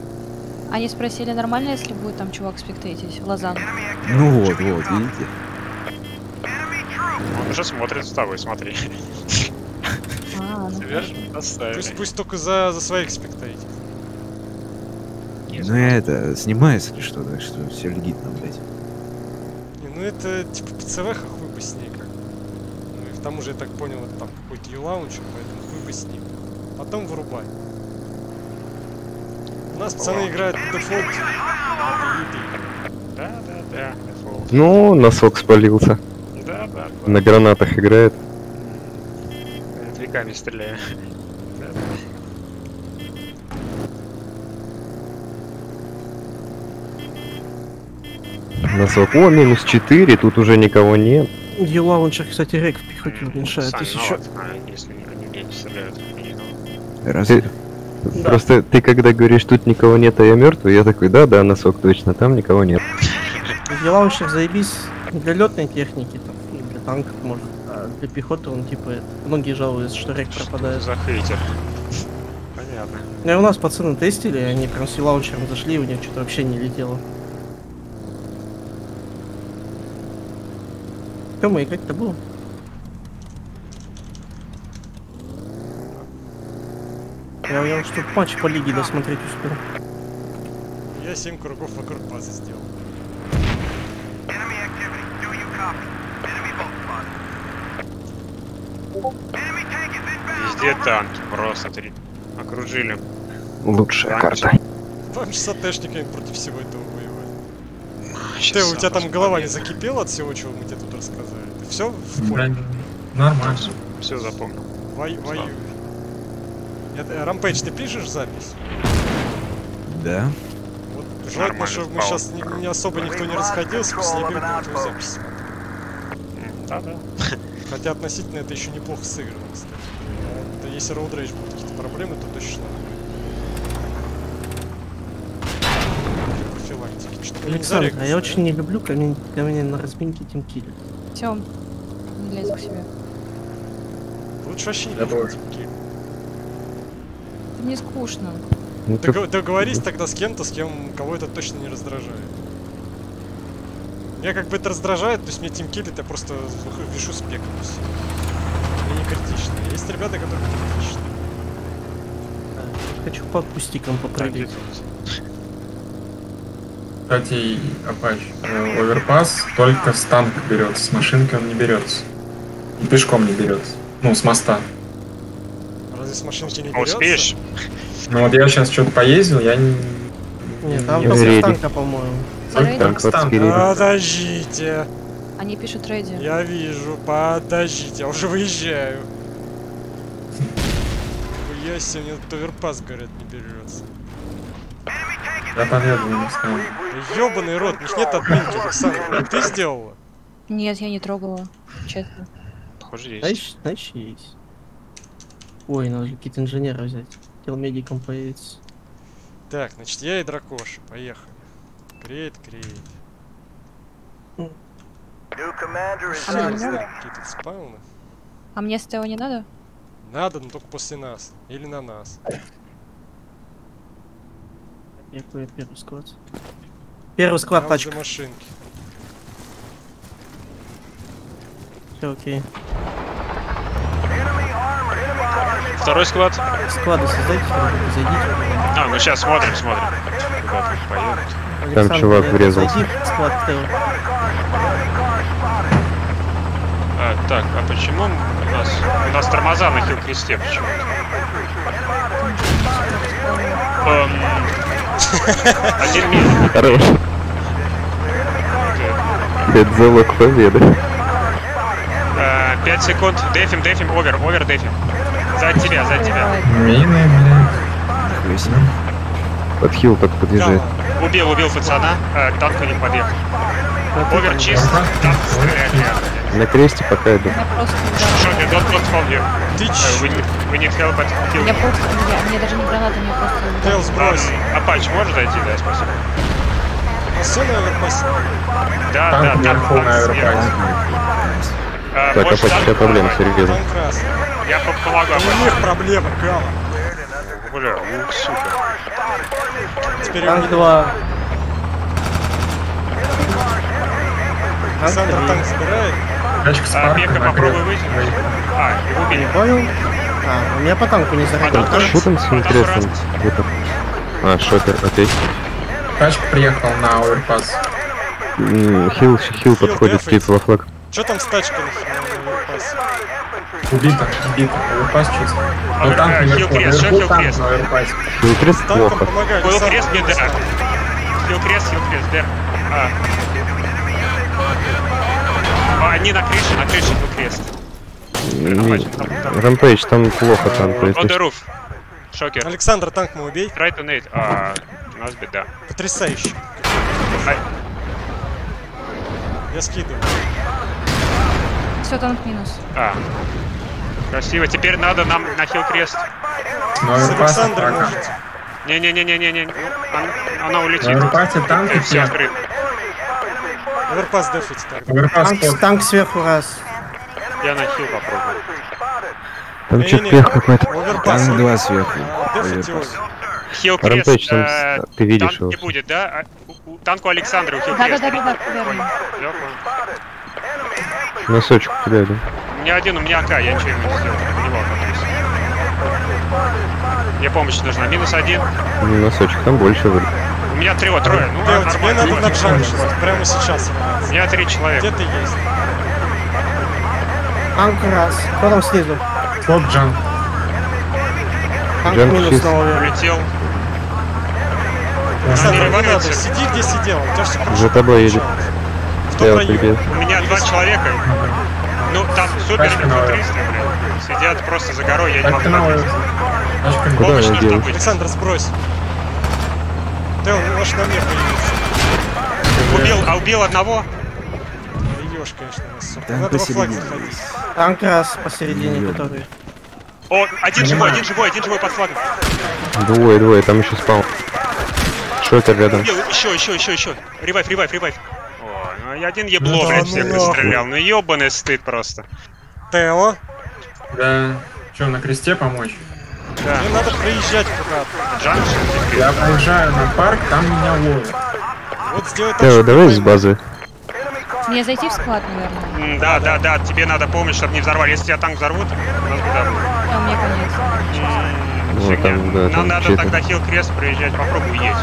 Они спросили, нормально, если будет там чувак спектейтить, Лозан? Ну вот, вот, видите? Он уже смотрит с тобой, смотри. А, ну. Пусть, пусть только за, за своих спектейтит. Ну я это, снимается или что, так что все легитно, блядь. Ну это типа ПЦВ, хуй бы с ней как. Ну и к тому же, я так понял, это там какой-то U-лаунчер, поэтому хуй бы с ним. Потом вырубай. У нас пацаны играют в дефолт. Да, да, да. Ну, носок спалился. Да, да, да. На гранатах играет. Веками стреляю. Носок. О, минус 4, тут уже никого нет. Елаунчер, кстати, рек в пехоте уменьшает. Сами Тысячу. виноваты. А, виноваты. Раз, Ты- Просто ты когда говоришь, тут никого нет, а я мертвый, я такой, да, да, носок точно, там никого нет. Елаунчер заебись для летной техники, там, для танков может. А для пехоты он типа, многие жалуются, что рек пропадает. За хейтер. Понятно. Ну и у нас пацаны тестили, они прям с елаунчером зашли, у них что-то вообще не летело. Мы играть-то будем? Я, я что матч по лиге досмотреть успел. Я 7 кругов вокруг базы сделал. Везде танки, просто три. Окружили. Лучшая карта. Вам с АТшниками против всего этого Ты, у тебя там голова не закипела от всего, чего мы тебе тут рассказали? Ты все в Да, нормально. Все запомнил. Воюешь. Это, Рампейдж, ты пишешь запись? да. Вот желательно, Нормально, чтобы мы сейчас не, не особо никто не расходился, будем твою запись Да-да. Хотя относительно это еще неплохо сыграно, кстати. Это если Rage будут какие-то проблемы, то точно. Я Александр, а я очень не люблю, когда меня, когда меня на разминке тимкили. Тём, не лезь к себе. Лучше вообще не Я тоже. тимки. Мне скучно. Ну, ты- Дого- Договорись тогда с кем-то, с кем кого это точно не раздражает. Меня как бы это раздражает, то есть мне тимкилит, я просто вешу спек. Мне не критично. Есть ребята, которые критичны. Хочу по кустикам попрыгать. Кстати, Апач, э, оверпас только с танка берется, с машинки он не берется. И пешком не берется. Ну, с моста. Разве с машинки не А берется? успеешь? Ну вот я сейчас что-то поездил, я не... Нет, там не только с танка, по-моему. Только с танка. Подождите. Они пишут рейди. Я вижу, подождите, я уже выезжаю. Мне тут оверпас, говорят, не берется. Я победу не. Да ёбаный рот, у них нет админки, Александр. Ты сделала? Нет, я не трогала. Честно. Похоже, есть. Знаешь, знаешь, есть. Ой, надо же какие-то инженеры взять. Телмедиком появится. Так, значит, я и Дракоша. Поехали. Крейт, крейт. А? Какие-то спауны. А мне с Тео не надо? Надо, но только после нас. Или на нас. Какой первый склад? Первый склад Я тачка. машинки. Все окей. Второй склад. Склады создайте, зайдите. А, ну сейчас смотрим, смотрим. Поедут. Александр, чувак врезался. Склад. А, так, а почему у нас, у нас тормоза на хил-кресте почему Один миль. Хорош. Это залог победы. Э, Пять секунд. Дефим, дефим, овер, овер, дефим. За тебя, за тебя. Мины, блядь. Себе. Подхил только подъезжает. Убил, убил пацана. Э, к танку не подъехал. Овер чист. Танк стреляет рядом. На кресте пока иду. Don't fall here. Ты ч... We need, we need help at kill. Я просто, я, мне даже не граната, мне просто... Тейл, сбрось. А, Апач, можешь дойти? Да, спасибо. А все на оверпассе? Да, Танк да, там наверху на танк сверху. Э, Так, а танк проблем давай. серьезно. Танк красный. Я по- помогу. У них проблемы, Гала. Бля, ух, сука. Теперь Танк он 2. Александр танк забирает. Тачка с А, на попробуй выйти. А, его убили. Понял? А, у меня по танку не А танк тоже? Что там А, раз. Это- А, шокер, опять. Тачка приехала на оверпас. Хил, хил подходит, стоит во флаг. Что там с тачкой на на оверпассе? Убито, убито. Оверпас чисто. Но танк наверху. хил Наверху хил танк на оверпасе. Хил крест плохо. Александр, крест, помощь. да. Хил крест, хил крест, дэр. А. Они на крыше, на крыше хил крест. Рампейдж, там плохо танк. On the roof. Шокер. Александр, танк мы убей. Try to nade. А, у нас беда. Потрясающе. Я скидываю. Все, танк минус. А. Красиво. Теперь надо нам на хил крест. На С Александром атака. можете. Не-не-не-не-не. Она, она На улетит. оверпасе танк и Все все. Оверпас дефить так. Оверпас Танк, сверху раз. Я на хил попробую. Там что-то пех какой-то. Оверпас. Танк 2 сверху. Оверпас. Хил крест. Рампейдж, там э, ты видишь его. не будет, да? А, у- у- Танк у Александра, у хил крест. да, да, да, верно. Я понял. Носочек кидаю, да? У меня один, у меня АК, я ничего ему не сделал. Мне помощь нужна. Минус один. Не носочек, там больше вроде. У меня три, трое. Ну, Тейл, тебе надо на джанкшн. Прямо сейчас. У меня три Где человека. ты есть? Танк раз. Кто там снизу? Под джан. Танк Джанк минус. Улетел. Александр, не надо. Сиди, где сидел. У тебя все За тобой едет. Кто привет. У меня два человека. Ну, там супер Тачка на овер. 300, блядь. Сидят просто за горой, я не могу Куда Помощь делась? быть. Александр, сбрось. Ну, может на мне. Убил, а убил одного? Даешь, конечно, нас. сука. Надо посередине. Танк раз посередине, который. О, один живой, один живой, один живой под флагом. Двое, двое, там еще спал. Шокер рядом. Убил, еще, еще, еще, еще. Revive, revive, revive. О, ну и один ебло, Ну да блядь, ну всех расстрелял. Ну ебаный стыд просто. Тео, Да. Че, на кресте помочь? Да. мне надо проезжать. Junction теперь. Я проезжаю на парк, там меня ловят. Вот сделай так, Тео, давай я с пойму. базы. Мне зайти в склад, наверное. Да, да, да, тебе надо помнить, чтобы не взорвали. Если тебя танк взорвут, у нас беда будет. А мне конец. Фигня. там, да, Нам там надо тогда хил крест проезжать, попробуй возможность.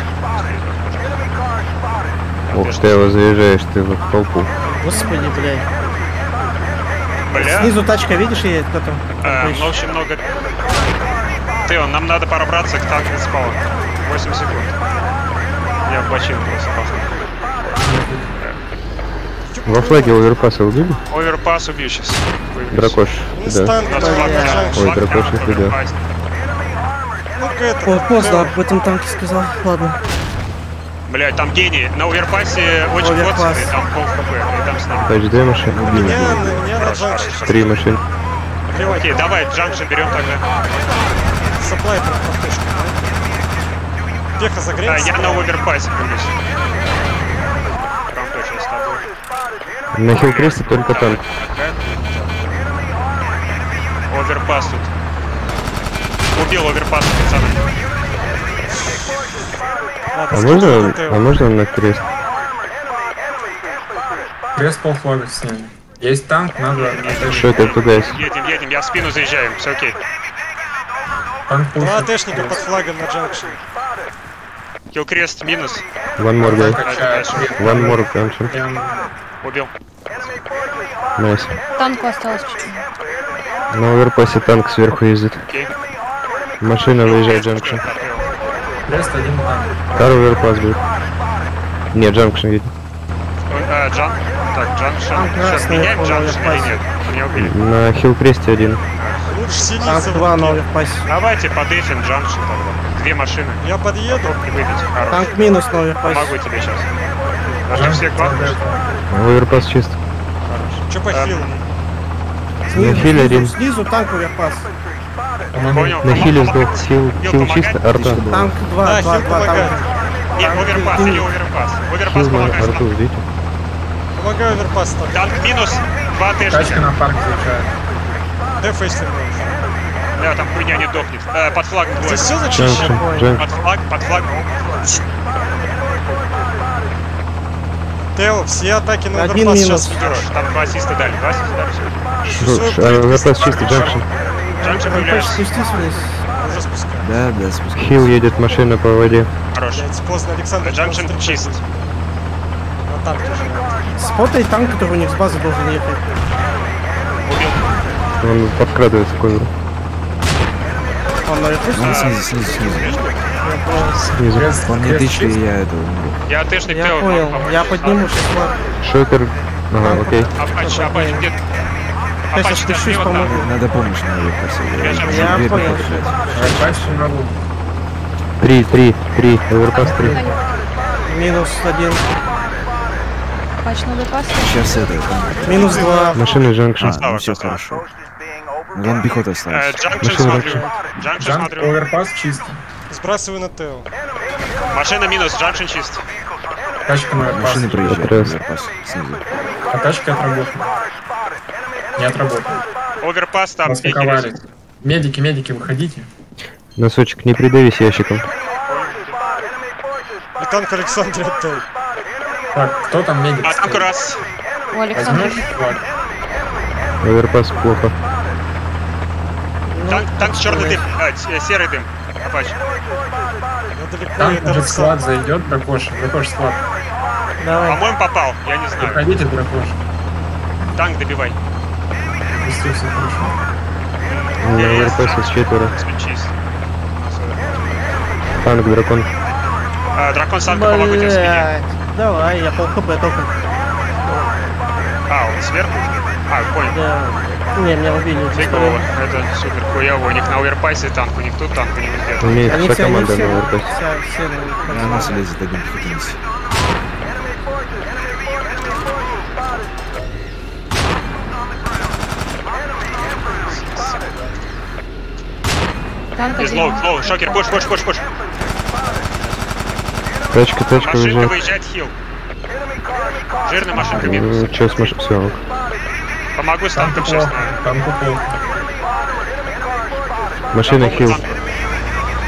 Ох, Тео, заезжаешь ты в толпу. Господи, блядь. Бля, Снизу тачка, видишь, едет кто там? э, Поищи. ну, очень много... Тео, нам надо пробраться к танку спала. 8 секунд. Я в бочину просто пахну. Во флаге оверпаса убили? Оверпас убью сейчас. Дракош, да. флаг Ой, дракош. Ну-ка это. О, поздно об этом танке сказал. Ладно. Блять, там гений. На оверпасе очень Оверпас. коцанный, там пол хп, и там с ним. HD машина. На меня, на меня на джанкшн. Три машины. Окей, давай, джанкшн берем тогда. Саплай про кафешку, да? Пеха Да, загрелся. я на оверпасе, конечно. Прям точно с тобой. На Хилкресте только танк. Оверпас тут. Убил оверпас, пацаны. Ладно, А можно, на Тео. а можно на крест? Крест полфлага сняли. Есть танк, надо... Что это туда есть? Едем, едем, я в спину заезжаю, все окей. Два пушит. АТшника под флагом на джанкшене. Хиллкрест минус. One more guy. One more. Прям Убил. Nice. Танку осталось чуть-чуть. На оверпасе танк сверху ездит. Машина выезжает junction. крест один танк. Кар оверпас будет. Не, junction едет. Э, Джан. Так, junction. Танк Сейчас меняем он junction или нет? Меня убили. На Хилкресте один. Лучше синий Танк 2 на оверпасе. Давайте подефим junction тогда. Две машины. Я подъеду. Выбить. Хорош. Танк минус на оверпасе. Помогу тебе сейчас. Даже все кладут. Оверпас чист. Че по хилу? На хиле один. Снизу танк оверпас. Понял? На хиле сдох. Хил, Хил чисто. Арта. Танк 2, Да, 2, хил 2 помогает. танк. Нет, оверпас или оверпас. Оверпас помогает. арту, ждите. Помогаю оверпас. Танк минус. Два Тачка тэшника. на парк заезжает. Деф если можешь. Да, там хуйня не дохнет. Э, под флагом двое. Здесь все зачищено? Под флаг, под флаг. Тео, все атаки на Один overpass минус. сейчас ведешь. Там два ассиста дали. Два ассиста дали. ш- а, Overpass чистый, junction. Junction появляется. спустись вниз? Уже спускаю. Да, да, спускай. Hill едет машина по воде. Хорош. Блять, поздно, Александр. Junction чист. На танке уже. Спотай танк, который у них с базы должен ехать. Он подкрадывается к оверу. Он наверху Он стоит. снизу, снизу, снизу. Снизу. Крест, Он мне крест тычка, и я это умру. Я тэшник Я Тео. понял, я подниму сейчас флаг. Шокер. Ага, окей. Апач, Апач, где? Сейчас Апач, спущусь, слева там. помогу. Надо помощь на. Я же Я понял. Оверпас могу. Три, три, три. Оверпас три. Минус один. Сейчас это, Минус два. Машина junction. а, ну все хорошо. Там пехота Э, осталась. Junction смотрю. Junction. Junction Junc смотрю. overpass чист. Сбрасываю на Тео. Машина минус, Junction чист. Тачка на overpass. Машины проезжают, overpass, снизу. А тачка отработала. Не отработала. Overpass там. Распаковали. Медики, медики, выходите. Носочек, не придави ящиком. И танк Александра от Тео. Так, кто там медик? А танк раз. У Александра. Оверпас плохо. Танк, танк черный дым. А, с- серый дым. Апач. Там Роксан. склад зайдет, Дракош. Дракош склад. Давай. По-моему, попал. Я не знаю. Выходите, Дракош. Танк добивай. Пусти, все хорошо. На оверпасе с четверо. Чист. Танк, дракон. А, дракон Санка, помогу тебе в спине. Давай, я пол хп только. А, он сверху? А, понял. Да. Не, меня убили. Фигово. Это супер хуево. У них на оверпасе танк, у них тут танк, у них где-то. Имеет Они вся команда на оверпасе. вся- все На на- нас лезет один пехотинец. Из лоу, лоу, шокер, пуш, пуш, пуш, пуш. Тачка, тачка Машинка выезжает. выезжает хил. Жирная машинка минус. Ну, Че с машиной? Все, Помогу с танком сейчас. Танку плохо. Машина хил.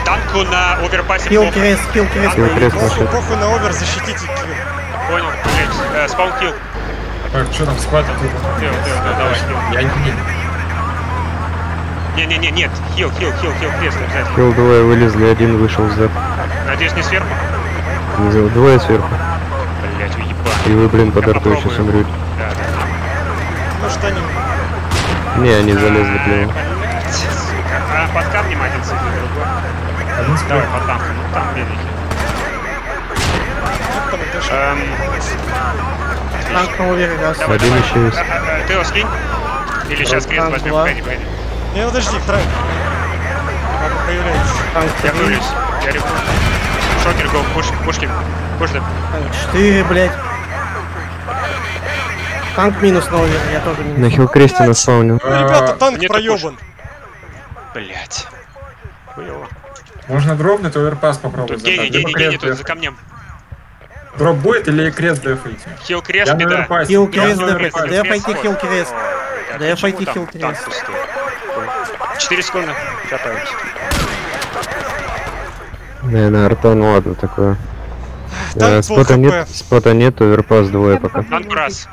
Танку на оверпасе плохо. крест, килл крест. Килл крест машина. похуй на овер, защитите килл. Понял, блядь. Э, спаун килл. Так, что там, склад? Тео, Тео, Тео, давай, хил. Я не видел. Не-не-не, нет. Хил, хил, хил, хил, крест обязательно. Хил двое вылезли, один вышел за. Надеюсь, не сверху? Двое сверху. Блять, уебан. И вы, блин, под артой сейчас умрете. Да, да. Может они... Не, они залезли плево. Блядь, сука. А, под камнем один сидит, другой. Один Давай, под танком. Ну, там медики. Эм, Танк на овере раз. давай, Один давай. еще есть. А, а, а, Тео, скинь. Или сейчас крест возьмем, два. погоди, погоди. Не, подожди, трек. Как появляется. Танк Я внулись. Я реву. Шокер, го, пуш, пушкин. Пуш, да. Танк четыре, блядь. Танк минус на овер, я тоже минус. На хилкресте на спауне. Ну, ребята, танк проебан. Блять. Можно дропнуть, оверпас попробовать Тут забрать. Либо гений, гений, крест тут за камнем. Дроп будет или крест дефаете? Хил крест, Я оверпасе. Хил Я крест на дефать, оверпасе. дефайте хил крест. Ой, Да я пойти хил крест. Четыре секунды. Копаемся. Наверное, ну ладно, такое. Э, спота нет, спота нет, оверпас двое пока. Танк раз.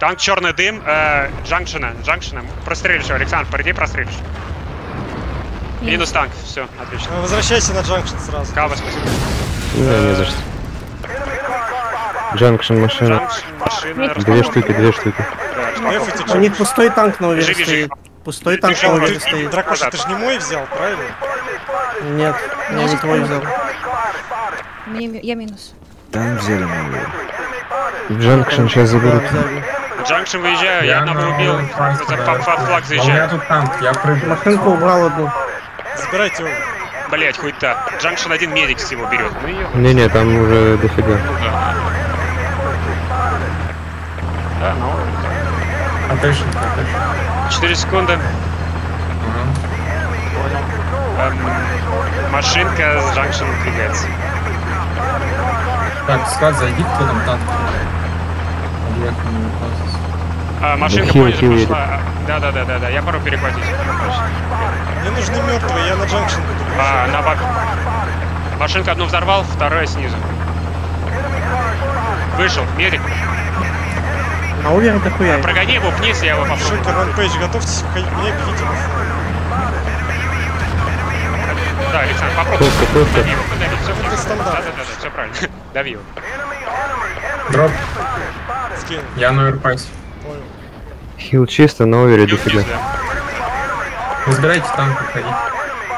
Танк черный дым, э, джанкшена, джанкшена. Прострелишь его, Александр, по идее прострелишь. Минус танк, все, отлично. Э, Возвращайся на джанкшн сразу. Кава, спасибо. Да, не за что. Junction машина. Две штуки, две штуки. Дефайте У них пустой танк на живи. стоит. Пустой танк на овере стоит. Дракоша, ты же не мой взял, правильно? Нет, я не твой взял. Мне я минус. Там взяли новую. Junction сейчас заберут. Junction выезжаю, я на одного убил. флаг флаг у меня заезжаю. тут танк, я прыгну. Машинку убрал одну. Забирайте его. Блять, хуй та. Junction один медик всего берет. Ну. Не-не, там уже дофига. Да. Да, ну. Attention, attention. 4 секунды. Эм, машинка с Junction двигается. Так, склад, зайди, кто там танк. А, машинка хил, позже хил пошла. Да, да, да, да, да. Я пару перехватить. Мне нужны мертвые, я на джанкшн буду. А, на бак. Машинка одну взорвал, вторая снизу. Вышел, медик. На овере дохуя. Прогони его вниз, я его попробую. Шокер, ванпейдж, готовьтесь меня бегите. Да, Александр, попробуй. Товка, товка. Дави его, подави, все Это стандарт. Да, да, да, да, все правильно. Дави его. Drop, скинь, я на оверпасе. Hill чисто, на овере дофига. забирайте танк, уходите.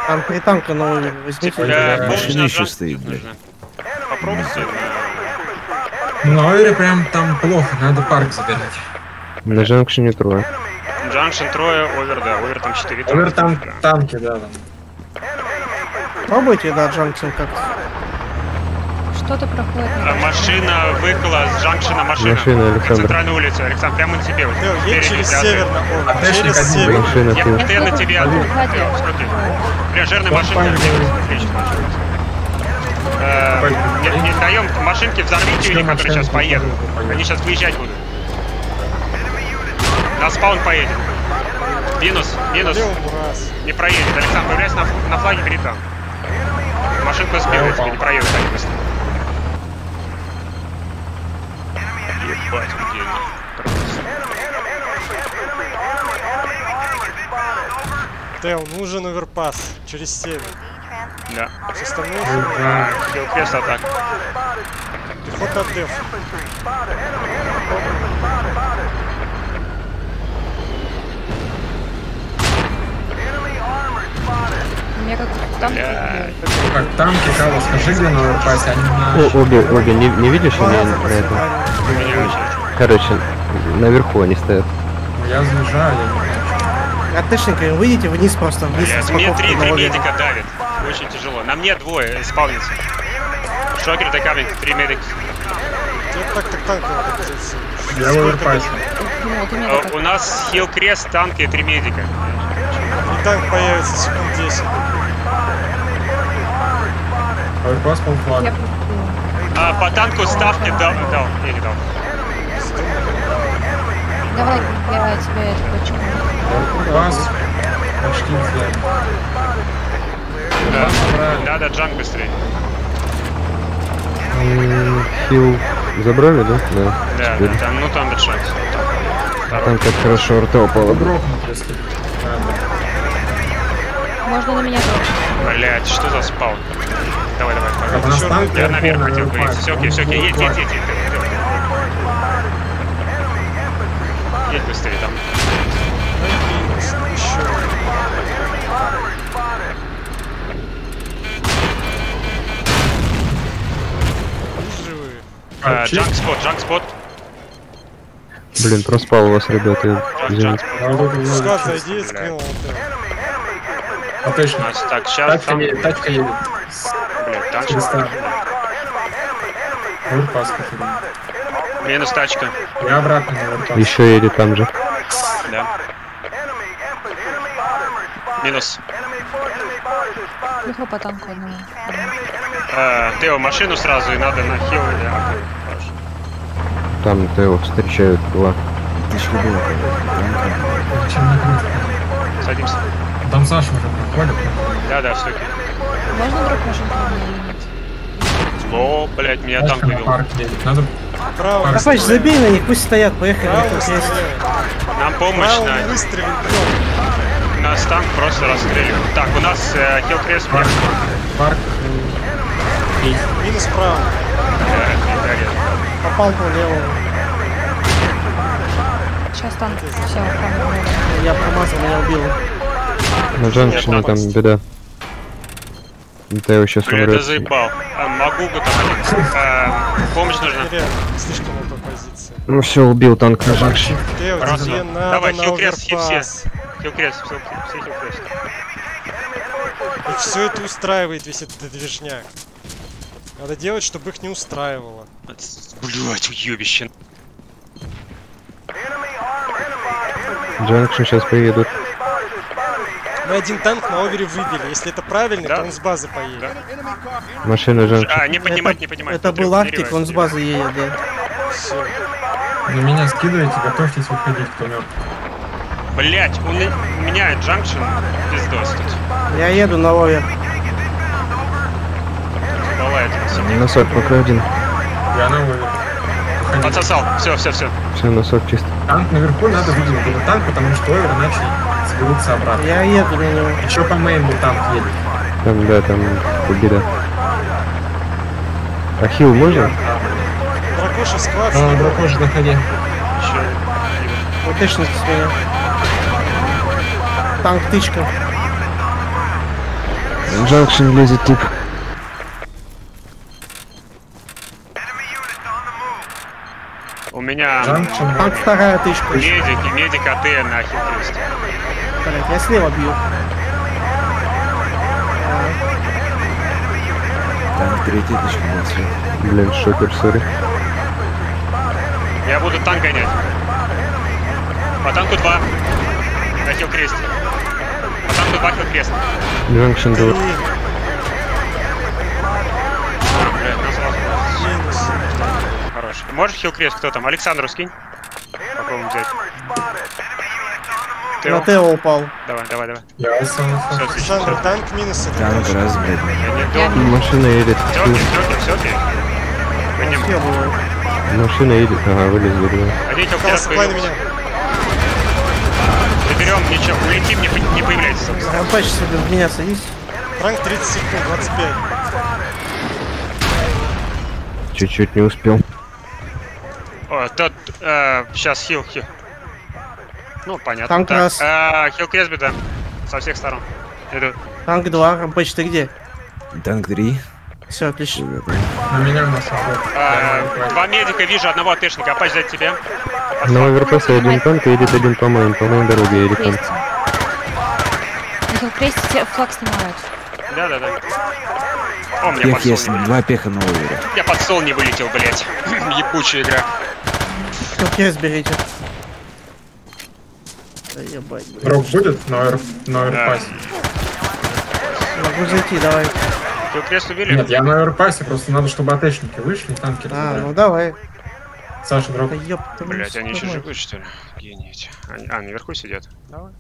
Там три танка на овере. Возьмите. Машина на еще стоит, блядь. Попробуйте. э, Ну, на овере прям там плохо, надо парк забирать. На Джанкшне трое. Junction трое, over, да, over там 4. Over там танки, да. Пробуйте, да, junction как-то. Что-то проходит. А, Машина выехала с Джанкшена машина. Машина, На Александр. центральную улицу. Александр, прямо на тебе. вот, едь спереди, через да, север на овер. Отлично, Через как север. Машина Я постоянно на тебе. Бля, жирная. Э, Не не даем машинки, взорвите них, которые сейчас поедут. Они сейчас выезжать будут. На спаун поедет. Минус, минус. Не проедет. Александр, появляйся на, на флаге перед там. Машинка сбила тебя, не проедет они быстро. Ебать, где они? Тео, нужен оверпас. Через север. Да. С остальных А, Хилкрест атак. пехота деф. У меня как. Бля. Так, танки, Кава, скажи, где на оверпасе, они на... О, обе, обе, не, не видишь меня. Меня очень. Короче, наверху они стоят. Я заезжаю, я. Отличненько, выйдите вниз просто, вниз Блядь, с мне три, три медика давит. Очень тяжело. На мне двое спавнится. Шокер декаминг, три медик. Тебе так так надо. Я оверпасе. Ну, вот у меня А, так. У нас хил крест, танки и три медика. Танк появится секунд 10. Оверпас Я полфлага. пропустила. А, по танку ставки дал, дал, не дал. Давай, я тебя это почему. Оверпас почти взяли. Да, да, да, джанк быстрее. М, Хил забрали, да? Да. Да, Теперь. да, там, ну там без шансов. Там как хорошо арта упала. Дропнут, если надо. Можно на меня тоже. Блять, что за спаун? Давай, давай, давай. Я наверх хотел выйти. Все окей, все окей, едь, едь, едь, едь. Едь быстрее там. А, Джанк спот, джанк спот. Блин, проспал у вас, ребята. Джанк, джанк чего. зайди, скрыл У Отлично. нас так, сейчас Тачка там, едет, тачка едет. блядь, танк. Через танк. Оверпас, как Минус тачка. Я обратно на Оверпас. Еще едет там же. Да. Минус. Легко по танку одному. Э, Тео, машину сразу и надо на хил или... Там Тео встречают два. Не круто. Садимся. Там Саша уже проходит. Да, да, все окей. Можно вдруг машинку или нет? О, блядь, меня танк Саша на вывел. Надо Право, Апач, забей на них, пусть стоят, поехали. право. Нам помощь Право надо. выстрелил. Нас танк просто расстреливает. Так, у нас э, хил крест. парк. Парк. Минус право. Попал по левому. Сейчас танк. Все, там. Я промазал, меня убил. На джанкшене там беда. Тео сейчас Бля, ты умрет. заебал. А, могу бы там. А, помощь нужна. Слишком много позиции. Ну все, убил танк на джанкшене. Давай, на хилкрест, хил все. оверпас. Хил крест, все, все хил крест. И все это устраивает весь этот движняк. Надо делать, чтобы их не устраивало. Блять, уебище. Джанкшен сейчас приедут. Мы один танк на овере выбили. Если это правильно, Да. то он с базы поедет. Машина джанкшен. А, не поднимать, Это- не поднимать. Это был Арктик, он с базы едет, да. Все. На меня скидывайте, готовьтесь выходить, кто мертв. Блять, у меня джанкшн пиздос тут. Я еду на овер. Бывает. Носок пока один. Я на овер. Выходите. Отсосал. Все, все, все. Все, носок чисто. Танк наверху надо выделить этот танк, потому что овер иначе сберутся обратно. Я еду на него. Еще по мейну танк едет. Там, да, там беда. А хил можно? Дракоша склад. А, дракош, заходи. Еще. Вот точно. Танк тычка. Джанкшен лезет тип. Меня Джанкшн. Танк вторая тычка. медик и медик АТ на хил крест. Блядь, я слева бью. Танк третья тычка была слева. Блин, шокер, сори. Я буду танк гонять. По танку 2. На хил кресте. По танку 2 хил крест. Джанкшен Три. 2. А, блядь, нас сразу. Минус. Можешь хил крест кто там? Александру скинь. Попробуем взять. Тео. На Тео упал. Давай, давай, давай. Я сам Все, отлично. Александр, танк минус это Танк раз, блядь. Машина едет. Все окей, все окей, все окей. Подним. Я был. Машина едет. Ага, вылезли, блин. Один хил Калс, крест склай на появился. меня. Заберем, ничего. Улетим, не, не собственно. Рампач себе в меня садись. Ранг 30 секунд, 25. Чуть-чуть не успел. О, тот, сейчас хил, хил. Ну, понятно. Танк Так, раз. э, хил крест беда. Со всех сторон. Иду. Танк 2. Рампач, ты где? Танк 3. Все, отлично. На меня нас охот. Э, два медика вижу, одного АТшника. Опять взять тебя. На оверпассе один танк едет один по моим. По моим дороге едет танк. На хилкресте те флаг снимают. Да, да, да. О, меня Пех есть, два пеха на овере. Я под стол не вылетел, блять. Ебучая игра. Все, крест берите. Да ебать, блядь. Дроп будет на овер, на оверпасе? Могу зайти, давай. Ты крест убили? Нет, я на оверпасе, просто надо, чтобы АТшники вышли, танки А, ну давай. Саша, дроп. Да ёб Блять, они еще живы, что ли? Гении эти. Они- А, наверху сидят. Давай.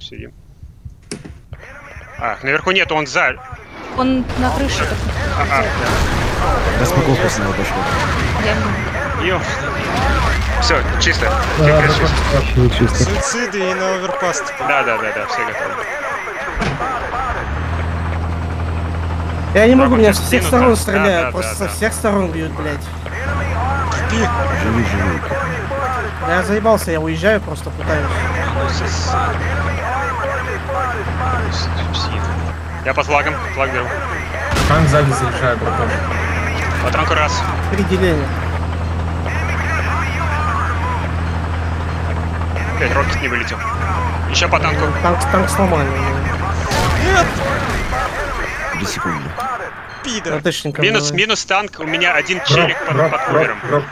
Сидим. А, наверху нет, он за. Он на крыше. так- А, Распаковка снова пошла. Я не- Все, чисто. Да, чисто. чисто. Суициды и на оверпаст. Да, да, да, да, все готовы. Я не могу, меня со всех сторон стреляют, да, просто да, со да. всех сторон бьют, блядь. Живи, живи. Я заебался, я уезжаю, просто пытаюсь. Я под флагом, флаг беру. Танк сзади заезжает, братан. По танку раз. Три деления. Опять рокет не вылетел. Еще по танку. Танк, танк сломали. Три секунды. Пидор. Минус, минус танк. У меня один челик под, под дроп,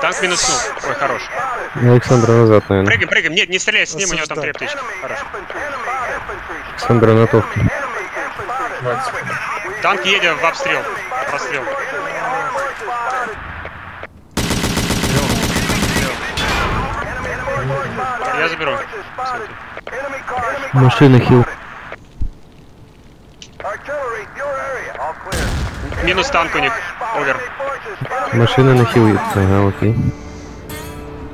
Танк минуснул. Ой, хорош. Александра назад, наверное. Прыгаем, прыгаем. Нет, не стреляй с ним, у него там три аптечки. Хорош. Александра. Хватит. Танк едет в обстрел. Прострел. Я заберу. Машина хил. Минус танк у них. Овер. Машина на хил едет. Ага, окей.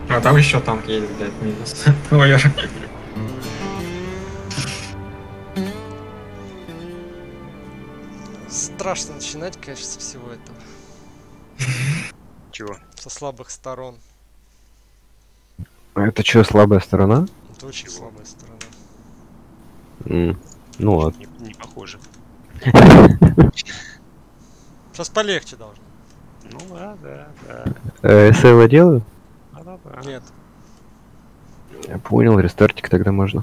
А там еще танк едет, блядь, минус. Аж. Страшно начинать, конечно, со всего этого. Чего? Со слабых сторон. А это что, слабая сторона? Это очень слабая сторона. М, Ну ладно. Не, не похоже. Сейчас полегче должно. Ну да, да, да. Э, СЛ делаю? Да, да, да. Нет. Я понял, рестартик тогда можно.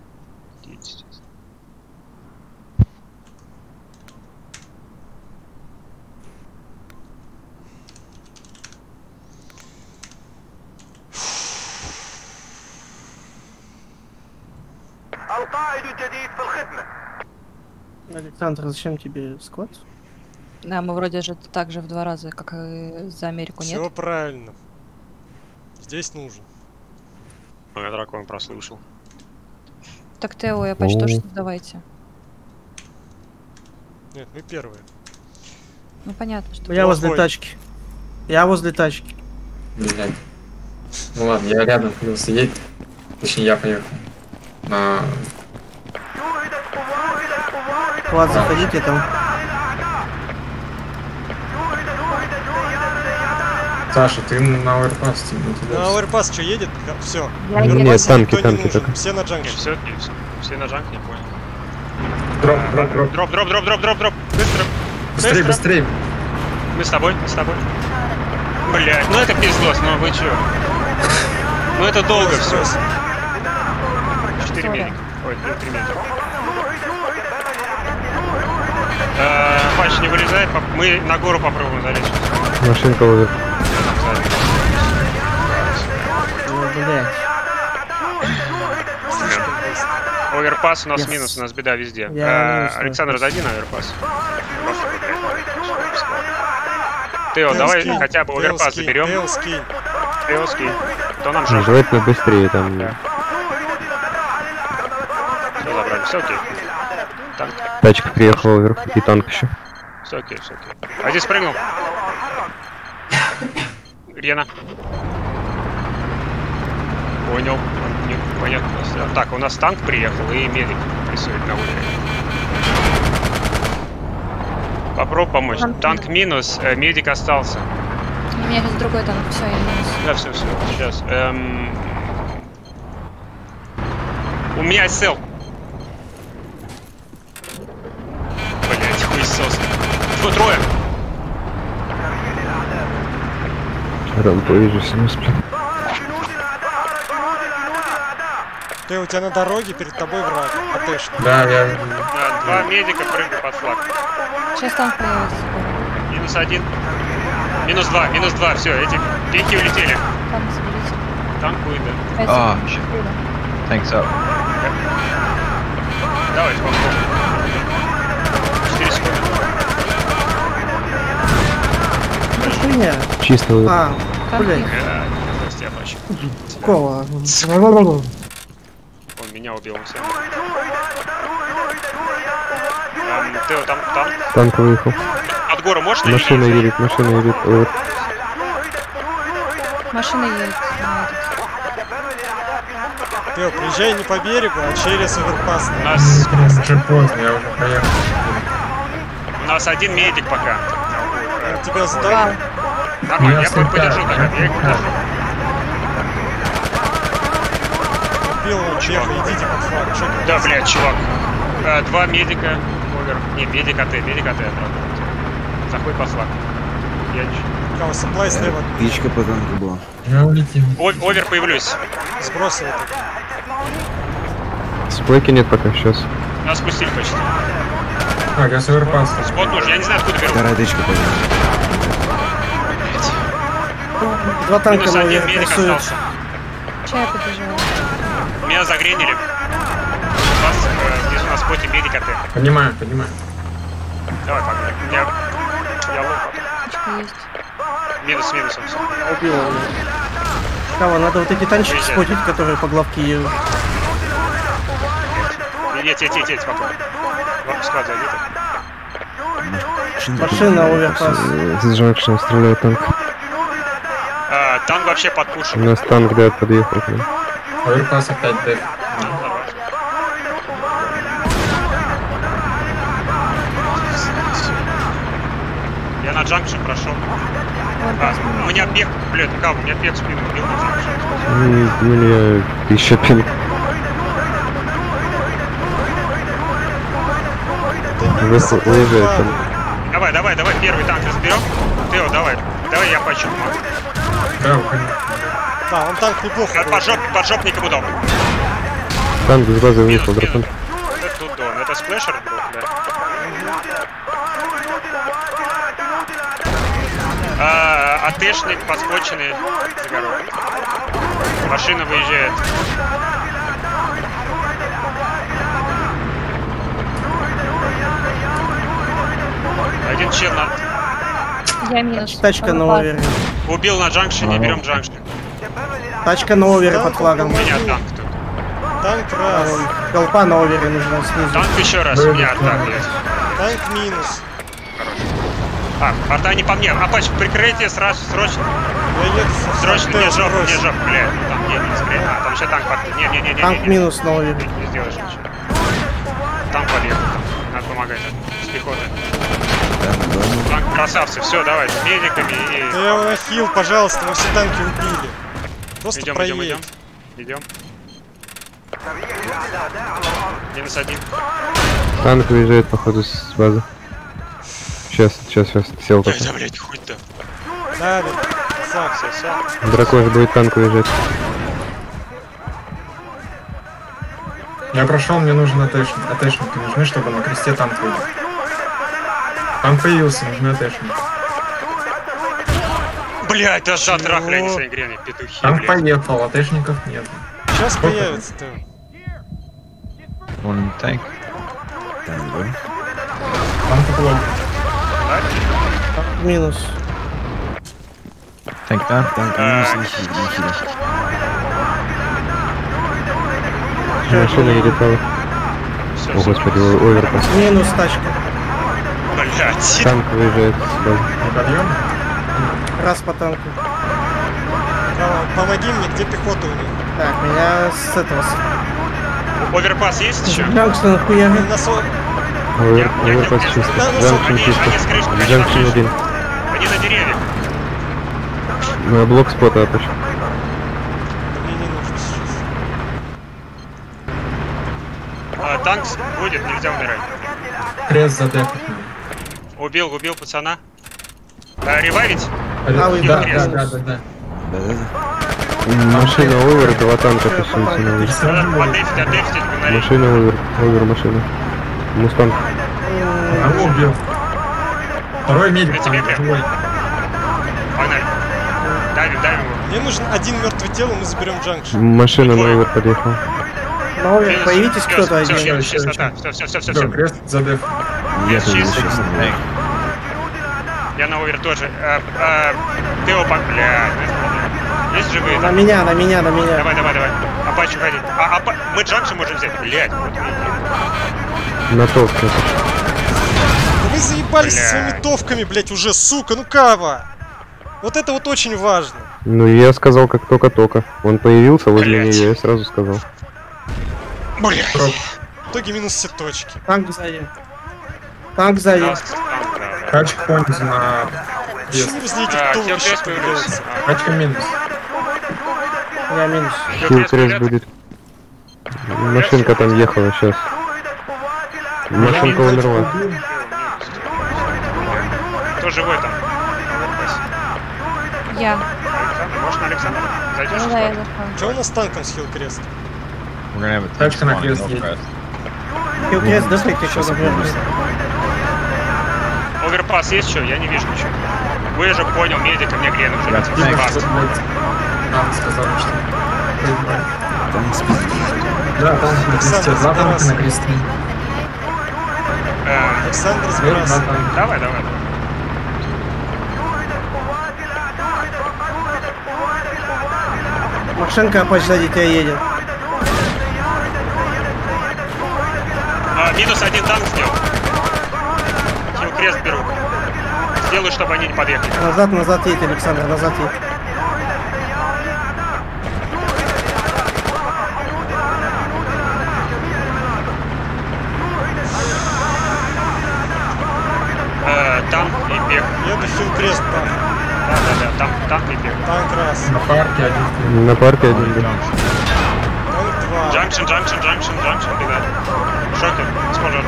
Александр, зачем тебе склад? Да, мы вроде же так же в два раза, как и за Америку, Все нет? правильно. Здесь нужен. Ну, я дракон прослушал. Так Тео и Апач тоже О. создавайте. Нет, мы первые. Ну понятно, что... Я возле Плохой. тачки. Я возле тачки. Блядь. Ну ладно, я рядом плюс едет. Точнее, я поехал. На... Склад заходите там. Саша, ты на overpass, тебя... На overpass что едет? Все. Я Нет, танки, танки только. Все на джанке. все, все, на junc, не понял. Drop, drop, drop. Drop, drop, drop, drop, drop, drop. Быстро. Быстрее, быстрее. Мы с тобой, мы с тобой. Блять, ну это пиздос, ну вы чё? Ну это долго все. Четыре медика. Ой, три, медика. Э, Пач, не вылезай, мы на гору попробуем залезть. Машинка овер. Ну, блядь. Оверпас у нас Yes. минус, у нас беда везде. Я минус, Александр, да. зайди на оверпас. Тео, давай скинь, хотя бы оверпас заберем. Тео скинь. Тео, скинь. То нам Ну, же Желательно быстрее там. все забрали, все окей. Танк, Тачка приехала вверх и танк еще. все окей, все окей. А здесь прыгнул. Рена. Понял. Не- Понятно. Так, у нас танк приехал и медик рисует на улице. Попробуй помочь. Танк Танк минус, э, медик остался. У меня сейчас другой танк, все, я минус. Да, все, все, сейчас. Эм... У меня сел. Блять, хуесос. Что, трое? Рампейджи, смысл. Ты у тебя на дороге, перед тобой враг. АТшник. Да, я... Да, два медика прыгают под флаг. Сейчас танк появится. Минус один. Минус два, минус два, все, эти пеньки улетели. Танк заберите. Танк будет, да. А. Thanks up. Давайте попробуем. 4 секунды. Что хуйня? Чисто. А, Танк блядь, их. Э, Здрасте, я бачу. какого? Он меня убил. Эм, Тео, там, там. Танк выехал. От горы можешь Машина едет, машина едет. Овер. Машина едет. Тео, приезжай не по берегу, а через оверпас. У нас, Уже поздно, я уже поехал. у нас один медик пока. Тебя сдал. Нормально, Я я подержу так, я их подержу. Убил он чеха, идите под флаг. Чё ты? Да, блядь, чувак. Э, два медика. Овер. Не, медик АТ, медик АТ отработал. Заходит по флаг. Я ничего. Кого, саплай слева Птичка по танку была. О- Овер появлюсь. сбросил это. Сплэки нет пока, сейчас. Нас спустили почти. Так, я с оверпаса. Спот нужен, я не знаю, откуда беру. Вторая тычка пойдет. Два танка Минус один медик остался. Чай побежала. Меня загренили. Вас э, внизу на споте медика ты. Поднимаю, поднимаю. Давай, погнали. У меня... Я лох. Птичка есть. Минус, минусом. Убил его. Кого, надо вот эти танчики спотить, которые по главке едут. Едь, едь, едь, едь, спокойно. Вот, склад зайди. Машина, оверпас. С Джанкшена стреляет танк. А, танк вообще под У пушем. нас танк, да, подъехал Оверпас опять деф. Я на джанкшн прошел. А, у меня бег, блядь, как, у меня бег спину убил на джанкшн. У меня еще пинг. Уезжает там. Давай, давай, давай, первый танк разберем. Тео, давай. Давай я почему. Да, уходи. Да, он танк неплохо. был. Поджоп, поджопником удал. Танк с базы выехал, дракон. Это тут дон. Это сплэшер был, да. А, АТшник подскоченный за горой. Машина выезжает. Один чел на... Я минус. Тачка на овере. убил на джанкшене, берем джанкшн. Тачка на овере под флагом. У меня танк тут. Танк раз. Толпа на овере нужна снизу. Танк еще раз, у меня танк есть. Танк минус. А, порта не по мне. Апач, прикрытие сразу, срочно. Я Срочно, Тео, не жоп, брось. не жоп, блядь. Ну, Там нет, не скрин. А, там еще танк под... Не, не, не, не, Танк минус на овере. Не сделаешь ничего. Танк подъехал. Надо помогать. С пехотой. Танк красавцы. Все, давай, с медиками и... Тео на хил, пожалуйста, мы все танки убили. Просто Идем, идем, проедь. идем. Идем. Минус один. Танк выезжает, походу, с базы. Сейчас, сейчас, сейчас, сел только. Да, блядь, хуй то. Да, да. Красавцы. Все, все. Дракон будет танк выезжать. Я прошел, мне нужен АТшник. АТшники нужны, чтобы на кресте танк выйдет. Танк появился, нужны АТшники. Блядь, да Чего? затрахали они свои грени, петухи, Танк блядь. поехал, АТшников нет. Сейчас Сколько? появится Тео. One tank. Танк, да? Минус. Танк, танк, танк, А. минус, не хили, не хили. Машина едет право. О, господи, о- оверпас. Минус тачка. Блядь. Танк выезжает с базы. Не подъем? Раз по танку. Право, Помоги мне, где пехота у них? Так, меня с этого... с- Оверпас есть еще? Джанкшн хуями. На со- Овер- Оверпас чисто. Они- чисто. крыши. один. Они на деревьях. На блок спота атач. Мне не нужно сейчас. А, танк будет, нельзя умирать. Крест надо. Убил, убил пацана. А, ревайвить? Правый, Да, да, да, да. да, да, да. Да-да-да. Машина овер, два танка потом. на гнали. Машина овер, овер машина. Мустанг. Одного убил. Второй медик живой. Погнали. Давим, давим его. Мне нужен один мертвый тело, мы заберем джанкшн. Машина на овер подъехала. На овер появитесь кто-то один. Все, все, все, все, Все, все. крест задеф. Я сейчас. Я на овер тоже. А, а, Тео, по... Бля, есть живые На меня, на меня, на меня. Давай, давай, давай. Апач уходи. А, апа... Мы джанкшн можем взять. Блядь. На. Да вы заебались Бля. со своими товками, блять, уже, сука, ну кава! Вот это вот очень важно. Ну я сказал как только-только. Он появился возле Блядь. нее, я сразу сказал. Блядь. В итоге минус все точки. Танк сзади. Танк сзади. Да, да. Тачка понизу на Почему возле этих А, Хелкрест появился. появляется? Тачка минус. Я минус. Хил крест будет. Машинка там ехала сейчас. Машинка умерла. Кто живой там? Я. Александр, может, на Александра? Зайдешь? Ну да, я у нас с танком с Хилкрест? Тачка на крест едет. Хилкрест, дефлект еще Сейчас наверх. обновлюсь. Оверпас есть что? Я не вижу ничего. Вы же понял, медика мне знаю, заниматься. что блядь, Там сказали, что... Там спиздили. Да, там на кресте, два танка на кресте. Э, Александр сбрасывает. танка. Давай, давай. давай. Машинка Апач сзади тебя едет. А, минус один танк сделал. Хил крест беру. Сделаю, чтобы они не подъехали. Назад, назад едь, Александр, назад едь. Э, танк и бег. Еду Хилкрест танк. Да, да, да, танк, танк и бег. Танк раз. На парке один. На парке один. Танк два. Джанкшн, джанкшн, джанкшн, джанкшн, беда. Шокер, сможет.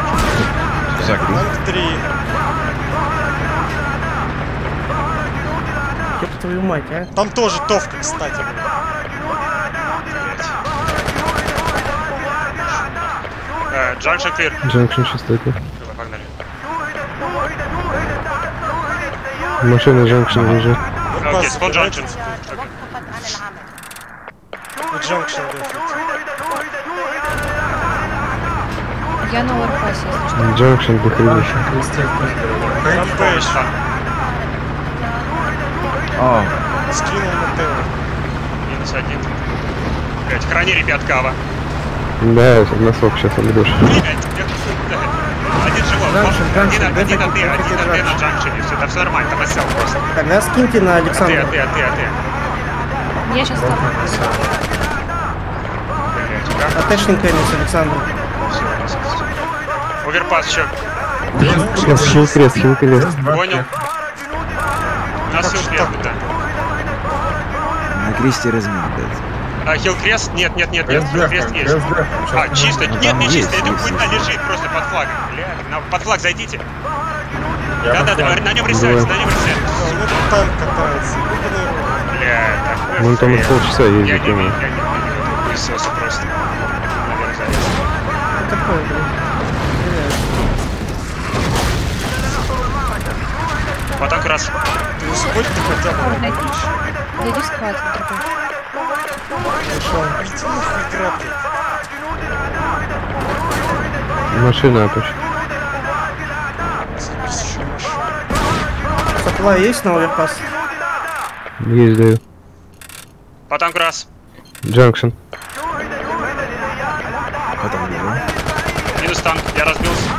Закрыл. Танк три. Твою мать, а. Там тоже товка, кстати. Э, Junction clear. Junction шестой. Давай, погнали. Машина junction лежит. Окей, spawn junction. Junction. Я на оверпасе, если что. Junction до хренища. На кресте тоже. Там Пэш. О, Скинул на Тео. Минус один. Блять, храни ребят кава. Да, носок сейчас обидешь. Блять. Один живой. Джанкшн, Один, джанкшн, один, один, один, дефект, один, один на джанкшене. Все, да все нормально, там осел просто. Тогда скиньте на А ты, а Александра. ты, а ты, а ты. Я сейчас там. Блять, как? Атэшненькая с Александра. Оверпас еще. Сейчас хилкрест, хилкрест. Два Понял. Размин, блядь. А, хилкрест? Нет, нет, нет, нет, Крест хилкрест есть. А, чисто. Ну, Нет, не чисто. Это есть. лежит просто под флагом. На- под флаг зайдите. Да-да-да, на нем рисуйте, на нем этот танк катается. Блядь, такой Вон там полчаса Я не ездит, видел, я не видел. Просто. Такое, блин. Вот так раз. Ты успокой ты хотя бы. Найди найди склад другой. Машина машина. Сопла есть на оверпас? Есть, даю. По танку раз. Джанкшн. Минус танк. Я разбился.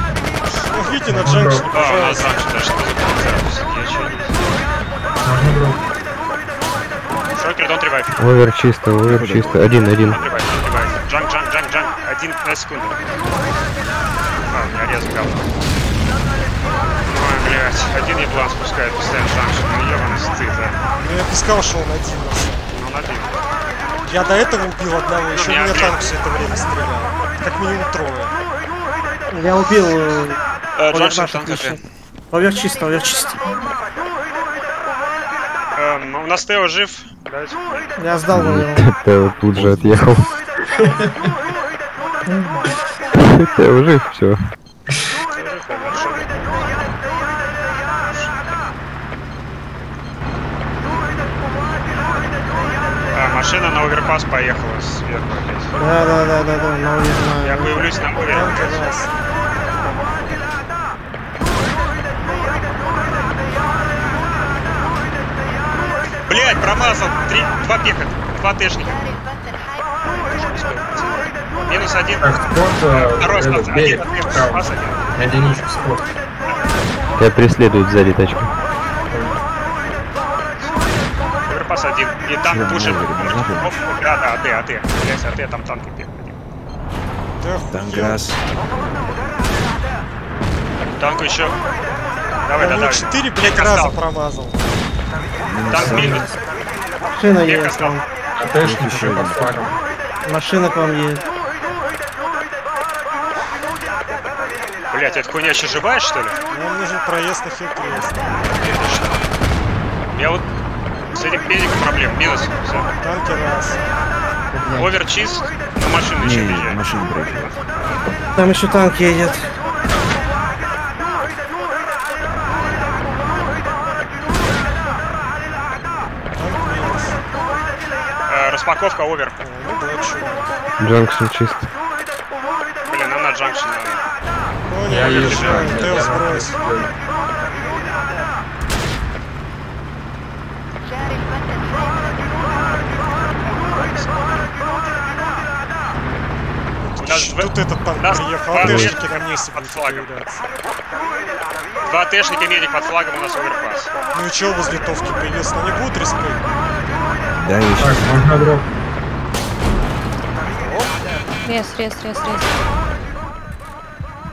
Видите, на джанкшне, А, у нас раньше даже Шокер, don't revive. Овер чисто, овер чисто. Один, один. Джанк, джанк, джанк, джанк. Один на секунду. А, я резал. Ой, блядь. Один еблан спускает постоянно джанкшн. Ну, ебаный стыд, а. Ну, я бы сказал, что он один. Ну, он один. Я до этого убил одного, еще меня, меня танк все это время стрелял. Как минимум трое. Я убил э, Э, наш танк. Овер чисто, овер чисто. Эм, у нас Тео жив. Я сдал его. Тео тут же отъехал. Тео жив, все. А, машина на оверпас поехала сверху. Да, да, да, да, да, на Я появлюсь на овере. Блять, промазал. Три, два пеха, два тэшника. Минус один. Так, спот, э, Второй этот, спас. Один, берег, один, справа. спас один. На единичку спот. Тебя преследует сзади тачка. Оверпас один. И танк? Оп, Да, да, АТ, АТ. Блять, АТ, там танк и пех. один. Ты Танк раз. Танку еще. Давай, да, давай. четыре, блядь, раза промазал. Один. минус. Машина Пех едет к вам. АТшник еще под флагом. Машина к вам едет. Блять, хуйня еще живая, что ли? Нам нужен проезд на хилкрест. У меня вот с этим педиком проблем. Минус. Все. Танки раз. Овер чиз, на машину еще Не, не, машина проехала. Там еще танк едет. Распаковка овер. Ну. Джанкшн чист. Блин, нам на джанкшн. Ну, не, Я я езжу. Теос брось. У нас Ч- в- Тут этот танк нас приехал, два Тэшники на месте под флагом. Два тэшника медик под флагом у нас оверпас. Ну и чё возле Товки появился? Они будут респект? Да, я Так, можно дроп. Рез, рез, рез, рез.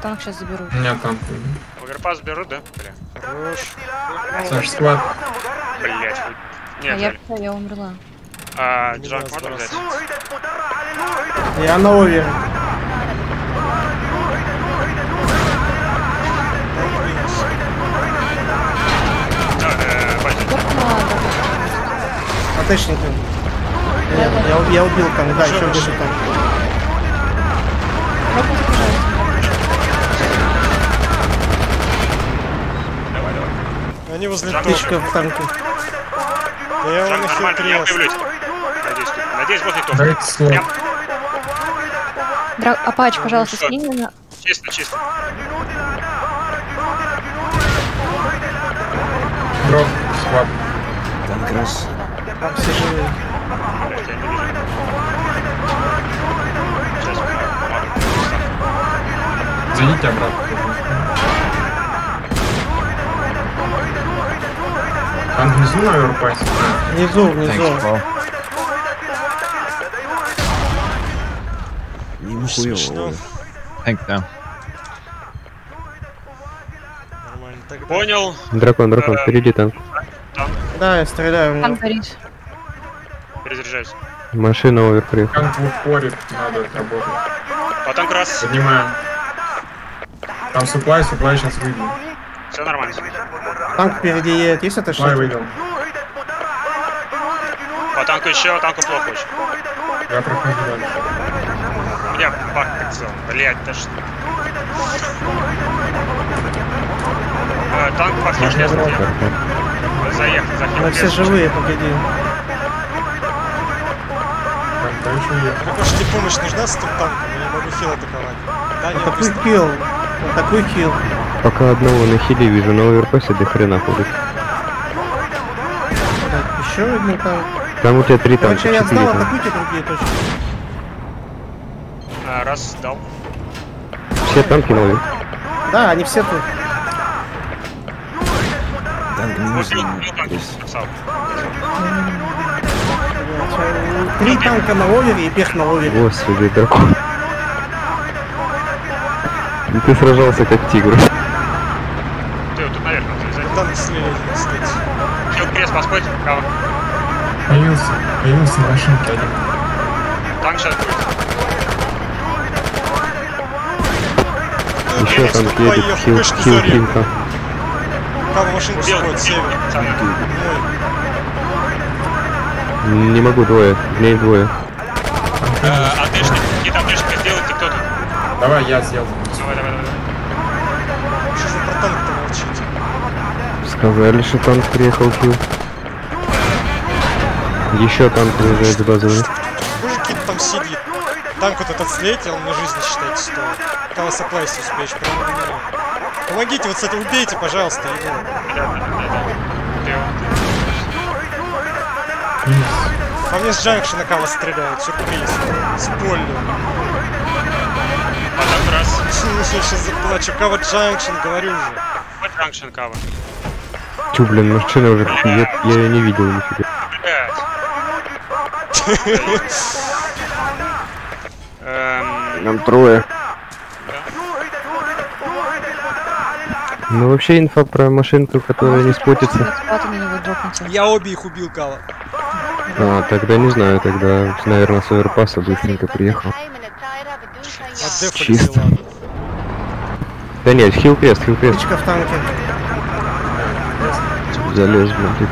Танк сейчас заберу. У меня там. Оверпас берут, да? Бля. Хорош. Саш, склад. Блять. А Нет, я, жаль. всё, я умерла. А, джанк можно взять? сбрасывать. Я на овере. Да, э, Вадим. Как надо? АТшники. Нет, я, я убил там, да, еще где-то там. Они возле. Тычка в танке. Да я нахил нормально, я появлюсь. Надеюсь. Надеюсь, топ. Дайте слот. Прям Дра- Апач, пожалуйста, что? скинь меня. чисто, чисто. Дроп. Склад. танк раз. Там все живые. Зайдите обратно. Там внизу на оверпасе. Внизу, внизу. Смешно. хуёво. Нормально. Тогда Понял. Дракон, дракон, впереди танк. Да, я стреляю. Танк горит. Перезаряжаюсь. Машина овер приехала. Танк в упоре надо отработать. Потом раз. Поднимаем. Там суплай, суплай сейчас выйдем. Все нормально. Танк впереди едет. Есть Суплай АТшники? выйдем. По танку еще, танку плохо очень. Я прохожу дальше. У меня бак прицел. Блять, да что. Э, танк по Можно фишке дроп. Заехал, Мы заехал. все живые, погоди. Дальше ехать. Мне кажется, тебе помощь нужна с этим танком? Я не могу хил атаковать. Да, нет, Такой килл. Такой килл. Пока одного на хиле вижу, на оверпасе до хрена ходит. Так, еще один танк. Там у тебя три танка, Короче, я танка. атакуйте другие точки. А, раз, дал. Все танки на овер. Да, они все тут. Танк минус Убил, один. убил танк. То есть Красава. Три танка на овере и пех на овере. Господи, дракон. И ты сражался как тигр. Ты вот тут наверх надо залезать. Танк слева, кстати. Хил крест подходит. Кава. Появился. Появился на машинке один. Танк сейчас будет. Еще танк поехал, едет. Хил, хил, зарил. хил, там. Там Убил, сходит, север. Мой. Не могу, двое. В ней двое. Э, АТшник, какие-то АТшника сделайте кто-то. Давай, я сделал. Давай, давай, давай. Что же вы про танк-то молчите? Сказали, что танк приехал хил. Еще танк приезжает с базовой. Мужики там сидит. Танк вот этот слейте, он мне жизни, считайте, стоит. Кого соплайся успеешь, прямо на него. Помогите, вот, кстати, убейте, пожалуйста, его. Да, да, да, да. По мне с джанкшена кого стреляют, сюрприз. Спойлер. Потом раз. Я сейчас заплачу. Кого джанкшен, говорю же. Вот джанкшн кава. Чу, блин, машина уже едет, я ее не видел нифига. Эм, Нам трое. Ну вообще инфа про машинку, которая не дропните. Я обе их убил, Кава. А, тогда не знаю, тогда, наверное, с оверпаса быстренько приехал. Отдефались, Чисто. Да нет, хил крест, хил крест. Тычка в танке. Залез, блин, ты.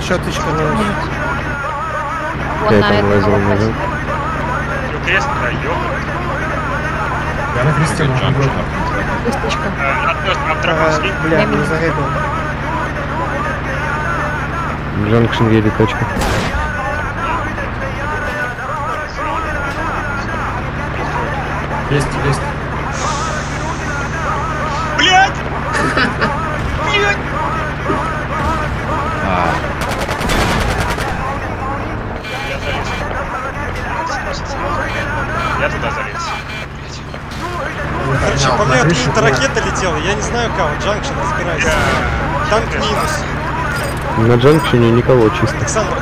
Еще тычка. Вот Я на там лазил назад. Хил крест, да, ёбаный. Я на кресте можно дроп. Косточка. Э, обдраконский. бля, не заребал. Джанкшн едет тачка. Есть, есть. Блять! Блять! А, Я залез. Я туда залез. Короче, по мне откуда-то ракета летела, я не знаю кого, Джанкшн, разбирайся. Танк минус. На джанкшене никого чисто. Александр.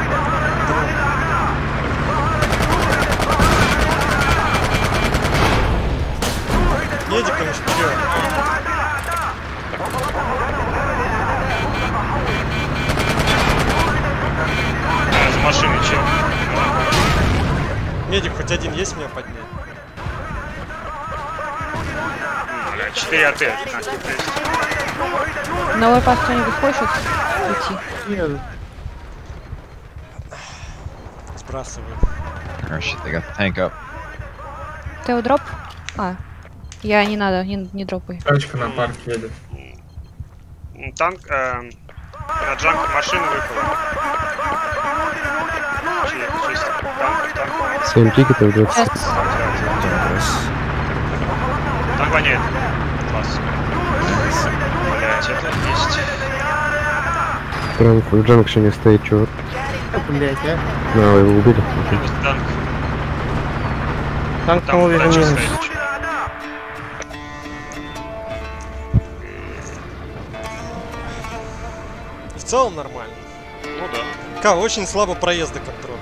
Бля, 4 АТ. То есть. На лайпас кто-нибудь хочет уйти? Сбрасываю. Oh shit, they got the tank up. Тео дроп? А. Я не надо, не, не дропай. Тачка на парк едет. Танк, эм, на джанк машина выпала. 7 тикетов, 20. Сейчас. как раз. Танк воняет. Блять, это есть. Прям в джанкшене стоит чувак. Блять, а. Его убили. Танк. Танк, Там по-моему, стоит. В целом нормально. Ну да. Ка, очень слабо проезды контролишь.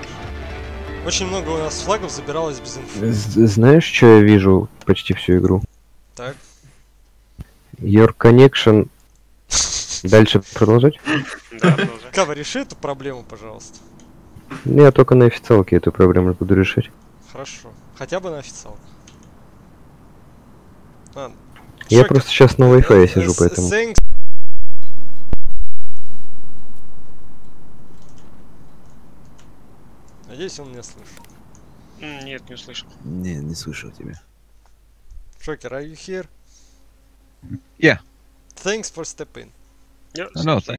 Очень много у нас флагов забиралось без инфы. З- Знаешь, что я вижу почти всю игру? Так. Your connection. Дальше продолжать? Да. Кава, реши эту проблему, пожалуйста. Ну, Я только на официалке эту проблему буду решать. Хорошо. Хотя бы на официалку. Ладно. Я просто сейчас на Wi-Fi э, сижу, поэтому... Thanks. Надеюсь, он меня слышит. Нет, не услышал. Не, не слышал тебя. Шокер, are you here? Yeah. Thanks for stepping. Yep. No, thank